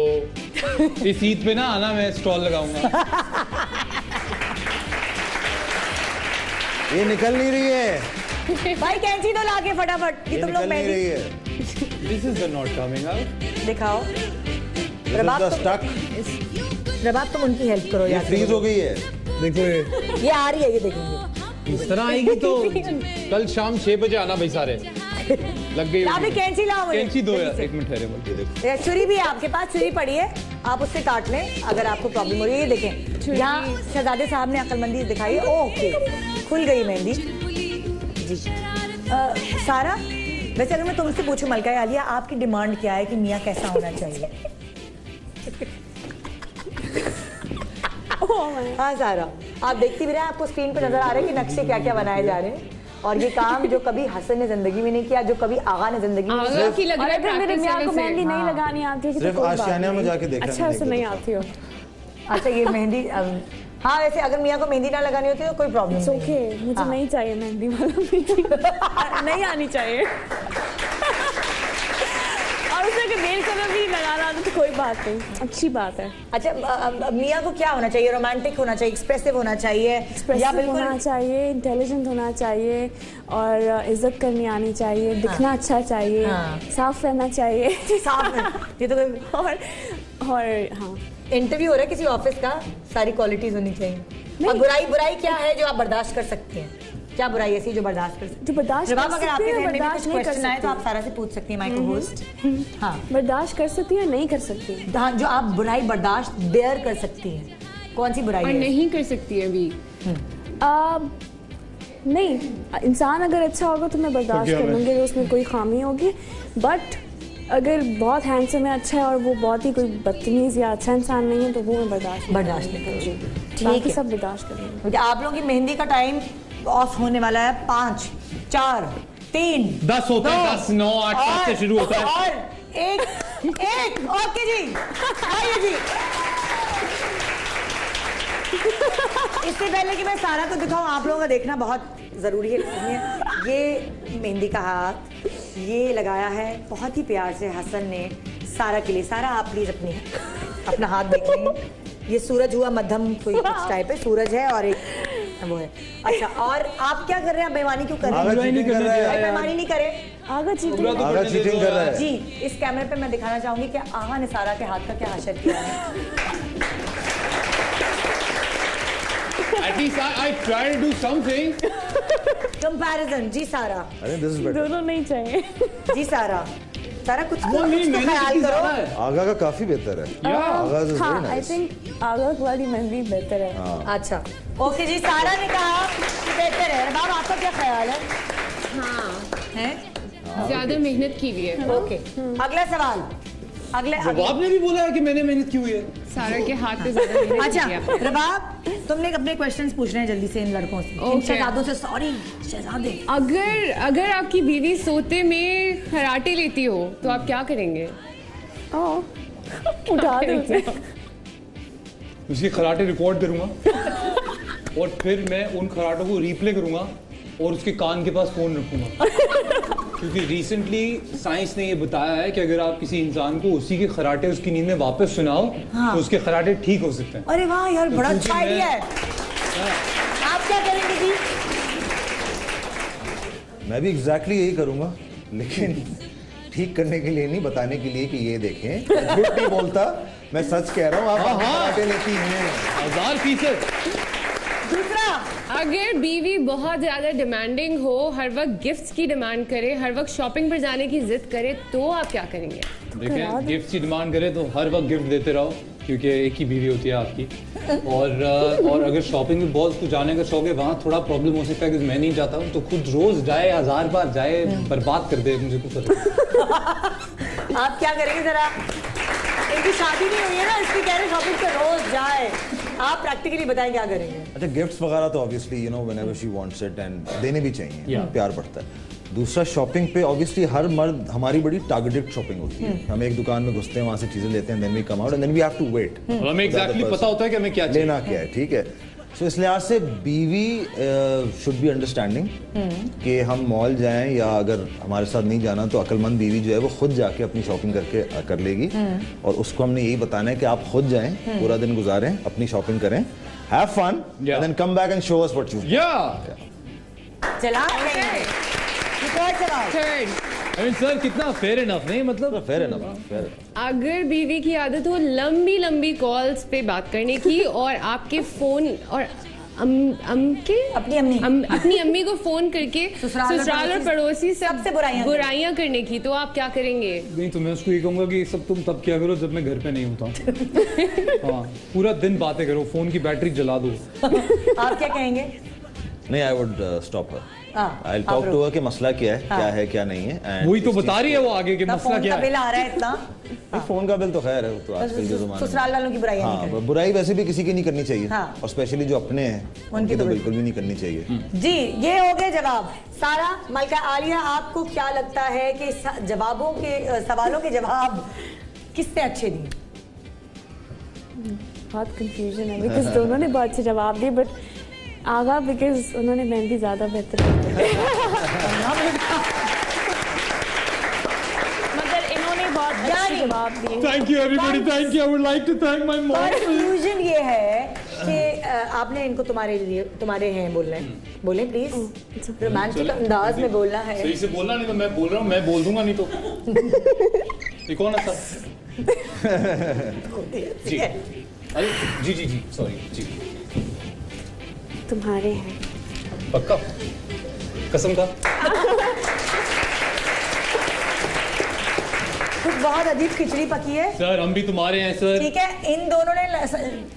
इस ईद पे ना आना मैं स्टॉल लगाऊँगा। ये निकल नहीं रही है। भाई कैंची तो लाके फटाफट ये ये तुम लोग पहन नहीं रही है। This is not coming out दिखाओ। रबाब तुम stuck. रबाब तुम उनकी हेल्प करो ये यार। फ्रीज हो गई है। देखो ये। ये आ रही है ये देखेंगे इस तरह आएगी तो कल शाम छह बजे आना भाई सारे। लग गई ला भी कैंची लाओ मुझे। कैंची दो यार एक मिनट ठहरे ये छुरी भी है आपके पास छुरी पड़ी है। आप उससे काट लें अगर आपको प्रॉब्लम हो रही है ये देखें। यहाँ शहजादे साहब ने अक्लमंदी दिखाई है। ओके खुल गई मेहंदी। जी। सारा? वैसे अगर मैं तुमसे पूछूँ मलका आलिया आपकी डिमांड क्या है कि मियाँ कैसा होना चाहिए? हाँ सारा। आप देखती भी रहे आपको स्क्रीन पे नज़र आ रहा है कि नक्शे क्या क्या बनाए जा रहे हैं। और ये काम जो कभी हसन ने ज़िंदगी में नहीं किया जो कभी आगा ने ज़िंदगी में है। मेहंदी नहीं हाँ। लगानी आती है तो सिर्फ़ कोई बात आशियाने में नहीं। जाके देखा अच्छा नहीं आती हो अच्छा ये मेहंदी हाँ वैसे अगर मियाँ को मेहंदी ना लगानी होती तो कोई प्रॉब्लम ओके मुझे हाँ। नहीं चाहिए मेहंदी वाला नहीं आनी चाहिए तो कोई बात नहीं। अच्छी बात है। अच्छा मियाँ को क्या होना चाहिए? रोमांटिक होना चाहिए एक्सप्रेसिव होना चाहिए? या बिल्कुल होना चाहिए इंटेलिजेंट होना चाहिए और इज़्ज़त करनी आनी चाहिए दिखना अच्छा चाहिए हाँ। साफ़ रहना चाहिए। साफ़ ये तो और और हाँ। इंटरव्यू हो रहा है किसी ऑफ़िस का? सारी क्वालिटीज होनी चाहिए। और बुराई बुराई क्या है जो आप बर्दाश्त कर सकते हैं? क्या बुराई ऐसी जो बर्दाश्त कर सकते जो बर्दाश्त अगर सकती आपके है, में बर्दाश्त कुछ नहीं कर क्वेश्चन आए तो आप सारा से पूछ सकती हैं माइक्रो होस्ट। हाँ। बर्दाश्त कर सकती है नहीं कर सकती हाँ, जो आप बुराई बर्दाश्त बेयर कर सकती हैं। कौन सी बुराई नहीं कर सकती अभी। नहीं इंसान अगर अच्छा होगा तो मैं बर्दाश्त कर लूँगी अगर उसमें कोई खामी होगी। बट अगर बहुत हैंडसम है अच्छा है और वो बहुत ही कोई बदतमीज या अच्छा इंसान नहीं है तो वो मैं बर्दाश्त बर्दाश्त नहीं करूँगी। ठीक है। सब बर्दाश्त कर लूँगी। क्योंकि आप लोगों की मेहंदी का टाइम ऑफ़ होने वाला है पाँच चार तीन दस होता है, दस, नौ, आठ, सात से शुरू होता है। और एक एक ओके जी आइए जी। इससे पहले कि मैं सारा को दिखाऊँ आप लोगों का देखना बहुत ज़रूरी है इसलिए ये मेहंदी का हाथ ये लगाया है बहुत ही प्यार से हसन ने सारा के लिए। सारा आप प्लीज़ अपनी अपना हाथ देख ये सूरज हुआ मध्यम कोई कुछ टाइप है सूरज है और एक वो है। अच्छा और आप क्या कर रहे हैं? आप बेईमानी क्यों कर रहे हैं? है। बेईमानी नहीं करें। आगा चीटिंग तो आगा चीटिंग कर रहा है। जी इस कैमरे पे मैं दिखाना चाहूँगी कि आगा ने सारा के हाथ का क्या हशर किया है। At least I, I try to do something. Comparison जी सारा। अरे दिस इज़ बेटर दोनों नहीं चाहिए। जी सारा। सारा कुछ वो नहीं तो मैंने ख्याल कितनी करो। ज़्यादा है। आगा का काफ़ी बेहतर है. आगा इज़ हाँ आई थिंक आगा वाली मेहंदी बेहतर है। अच्छा। ओके जी सारा ने कहा कि बेहतर है। बाब आपका क्या ख्याल है? हाँ। है? ज़्यादा मेहनत की हुई है। ओके। अगला सवाल। अगले जवाब ने भी बोला है कि मैंने मेहनत की हुई है। सारा के हाथ पे ज़्यादा मेहनत अच्छा रबाब तुमने अपने क्वेश्चंस पूछने हैं जल्दी से इन लड़कों से। इन शहजादों से सॉरी शहजादे। अगर अगर आपकी बीवी सोते में खराटे लेती हो तो आप क्या करेंगे? उठा दो। उसकी खराटे रिकॉर्ड करूँगा और फिर मैं उन खराटों को रिप्ले करूँगा और उसके कान के पास फ़ोन रखूँगा। क्योंकि रिसेंटली साइंस ने ये बताया है कि अगर आप किसी इंसान को उसी के खराटे उसकी नींद में वापस सुनाओ हाँ। तो उसके खराटे ठीक हो सकते हैं। अरे वाह यार तो बड़ा अच्छा आइडिया है। आप क्या करेंगे जी? मैं भी एग्जैक्टली यही करूँगा लेकिन ठीक करने के लिए नहीं बताने के लिए कि ये देखें। झूठ नहीं बोलता मैं सच कह रहा हूँ आप हाँ, हाँ। लेती हैं। हज़ार फ़ीसद। अगर बीवी बहुत ज़्यादा डिमांडिंग हो हर वक्त गिफ्ट्स की डिमांड करे हर वक्त शॉपिंग पर जाने की जिद करे तो आप क्या करेंगे? देखिए गिफ्ट की डिमांड करें तो हर वक्त गिफ्ट देते रहो क्योंकि एक ही बीवी होती है आपकी। और और अगर शॉपिंग में बहुत कुछ जाने का शौक है वहाँ थोड़ा प्रॉब्लम हो सकता है कि मैं नहीं जाता हूँ तो खुद रोज जाए हज़ार बार जाए बर्बाद कर दे मुझे कुछ आप क्या करेंगे जरा? इनकी शादी नहीं हुई है ना इसलिए कह रहे शॉपिंग पे रोज जाए। आप प्रैक्टिकली बताएँ क्या करेंगे? अच्छा गिफ्ट्स वगैरह तो obviously you know whenever she wants it and देने भी चाहिए Yeah. प्यार बढ़ता है। दूसरा शॉपिंग पे ऑब्वियसली हर मर्द हमारी बड़ी टारगेटेड शॉपिंग होती है। हम एक दुकान में घुसते हैं वहाँ से चीज़ें लेते हैं then we come out and then we have to wait हमें एग्जैक्टली पता होता है कि हमें क्या चाहिए। लेना क्या है ठीक है। सो इस लिहाज से बीवी शुड बी अंडरस्टैंडिंग कि हम मॉल जाएँ या अगर हमारे साथ नहीं जाना तो अक्लमंद बीवी जो है वो खुद जाके अपनी शॉपिंग करके कर लेगी। और उसको हमने यही बताना है कि आप खुद जाएँ पूरा दिन गुजारें अपनी शॉपिंग करें have fun then come back and show us what you या चला। सर कितना फेयर इनफ नहीं मतलब फेयर एनफ फेयर अगर बीवी की आदत हो लंबी लंबी कॉल्स पे बात करने की और आपके फ़ोन और अम, अम के अपनी अम्मी। अम, अपनी अम्मी को फ़ोन करके ससुराल और पड़ोसी। पड़ोसी से सबसे बुराइयाँ बुराइयाँ करने की तो आप क्या करेंगे? नहीं तो मैं उसको ये कहूँगा कि सब तुम तब क्या करो जब मैं घर पे नहीं होता। हाँ पूरा दिन बातें करो फ़ोन की बैटरी जला दो। आप क्या कहेंगे? नहीं I would stop her I talk to her कि मसला क्या है क्या है क्या नहीं है वही तो बता रही है वो आगे कि मसला क्या का बिल आ रहा है इतना। नहीं, फ़ोन का बिल तो खैर है वो तो आजकल के जमाने ससुराल वालों की नहीं हाँ बुराई वैसे भी किसी की नहीं करनी चाहिए हाँ। और स्पेशली जो अपने हैं उनकी तो तो बिल्कुल भी नहीं करनी चाहिए। जी ये हो गए जवाब। सारा मलका आलिया आपको क्या लगता है कि जवाबों के सवालों के जवाब किससे अच्छे दिए बहुत कंफ्यूजन है बिकॉज़ दोनों ने बहुत अच्छे जवाब दिए बट आगा बिकॉज़ उन्होंने मेहंदी ज़्यादा बेहतर मगर इन्होंने बहुत अच्छे जवाब दिए। Thank you everybody thank you I would like to thank my mom confusion ये है कि आपने इनको तुम्हारे लिए तुम्हारे हैं बोलना। है बोले प्लीज़ रोमांटिक अंदाज में बोलना है। सही से बोलना नहीं तो मैं बोल रहा हूँ मैं बोल दूँगा नहीं तो। ये कौन है सर? जी। अरे जी जी जी सॉरी जी। तुम्हारे हैं। पक्का? कसम का कुछ बहुत अजीब खिचड़ी पकी है। सर हम भी तुम्हारे हैं सर। ठीक है इन दोनों ने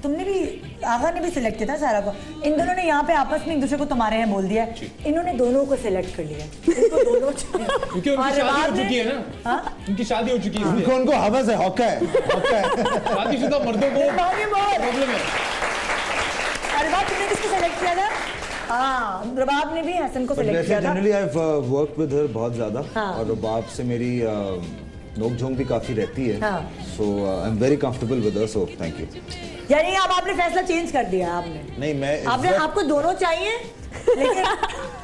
तुमने भी आगा ने भी सिलेक्ट किया था सारा को। इन दोनों ने यहाँ पे आपस में एक दूसरे को तुम्हारे हैं बोल दिया। इन्होंने दोनों को सिलेक्ट कर लिया। दोनों क्योंकि उनकी शादी हो चुकी है ना। हाँ? उनकी शादी हो चुकी है। उनको उनको हवस है हौका है शादीशुदा मर्दों को प्रॉब्लम है। अरबाब तुमने किसको सेलेक्ट किया था? हाँ रबाब ने भी हसन को सेलेक्ट किया था। Generally I work with her बहुत ज़्यादा हाँ। और रुबाब से मेरी नोक झोंक भी काफ़ी रहती है। हाँ। So I am very comfortable with her so thank you यानी अब आपने फैसला चेंज कर दिया आपने। नहीं मैं आपने आपको दोनों चाहिए?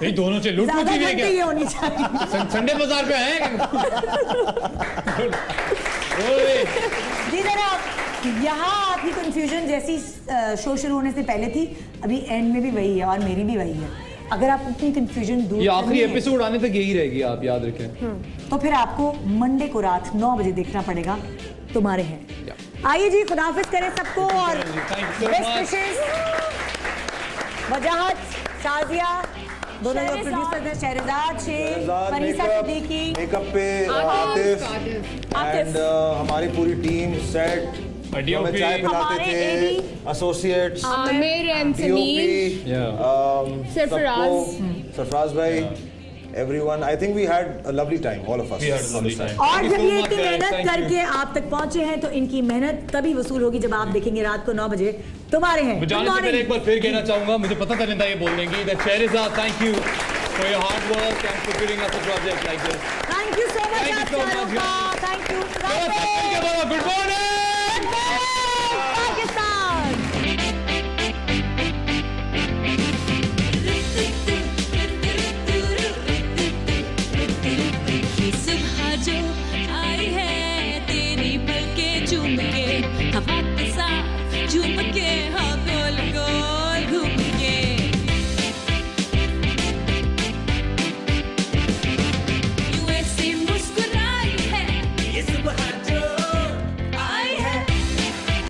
लेकिन दोनों से लूट लूटी है क्या? होनी चाहिए। संडे बाज़ार पे आए जी जनाब यहाँ आपकी कंफ्यूजन जैसी शो शुरू होने से पहले थी अभी एंड में भी वही है और मेरी भी वही है। अगर आप अपनी कंफ्यूजन दूर ये आखिरी एपिसोड आने तक यही रहेगी आप याद रखें। तो फिर आपको मंडे को रात नौ बजे देखना पड़ेगा तुम्हारे हैं। आइए जी खुदाफिज करें सबको और बेस्ट विशेष वजाहत। शाजिया दोनों लोग प्रोड्यूसर हैं शहरजाद शेख फरीसा सिद्दीकी मेकअप पे आतिफ। एंड हमारी पूरी टीम सेट हमें चाय पिलाते थे। Associates Aamir and Sameer. Sarfaraz. Sarfaraz भाई। Everyone. I think we had a lovely time all of us. We had a lovely time. और जब ये इतनी. मेहनत. करके आप तक पहुँचे हैं तो इनकी मेहनत तभी वसूल होगी जब आप देखेंगे रात को नौ बजे। तुम्हारे हैं। जाने से पहले. एक बार फिर कहना चाहूँगा मुझे पता था नहीं था ये बोलने की that Shehrzad thank you for your hard work and for giving us a project like this Thank you so much Thank you so much, का थैंक यू गुड मॉर्निंग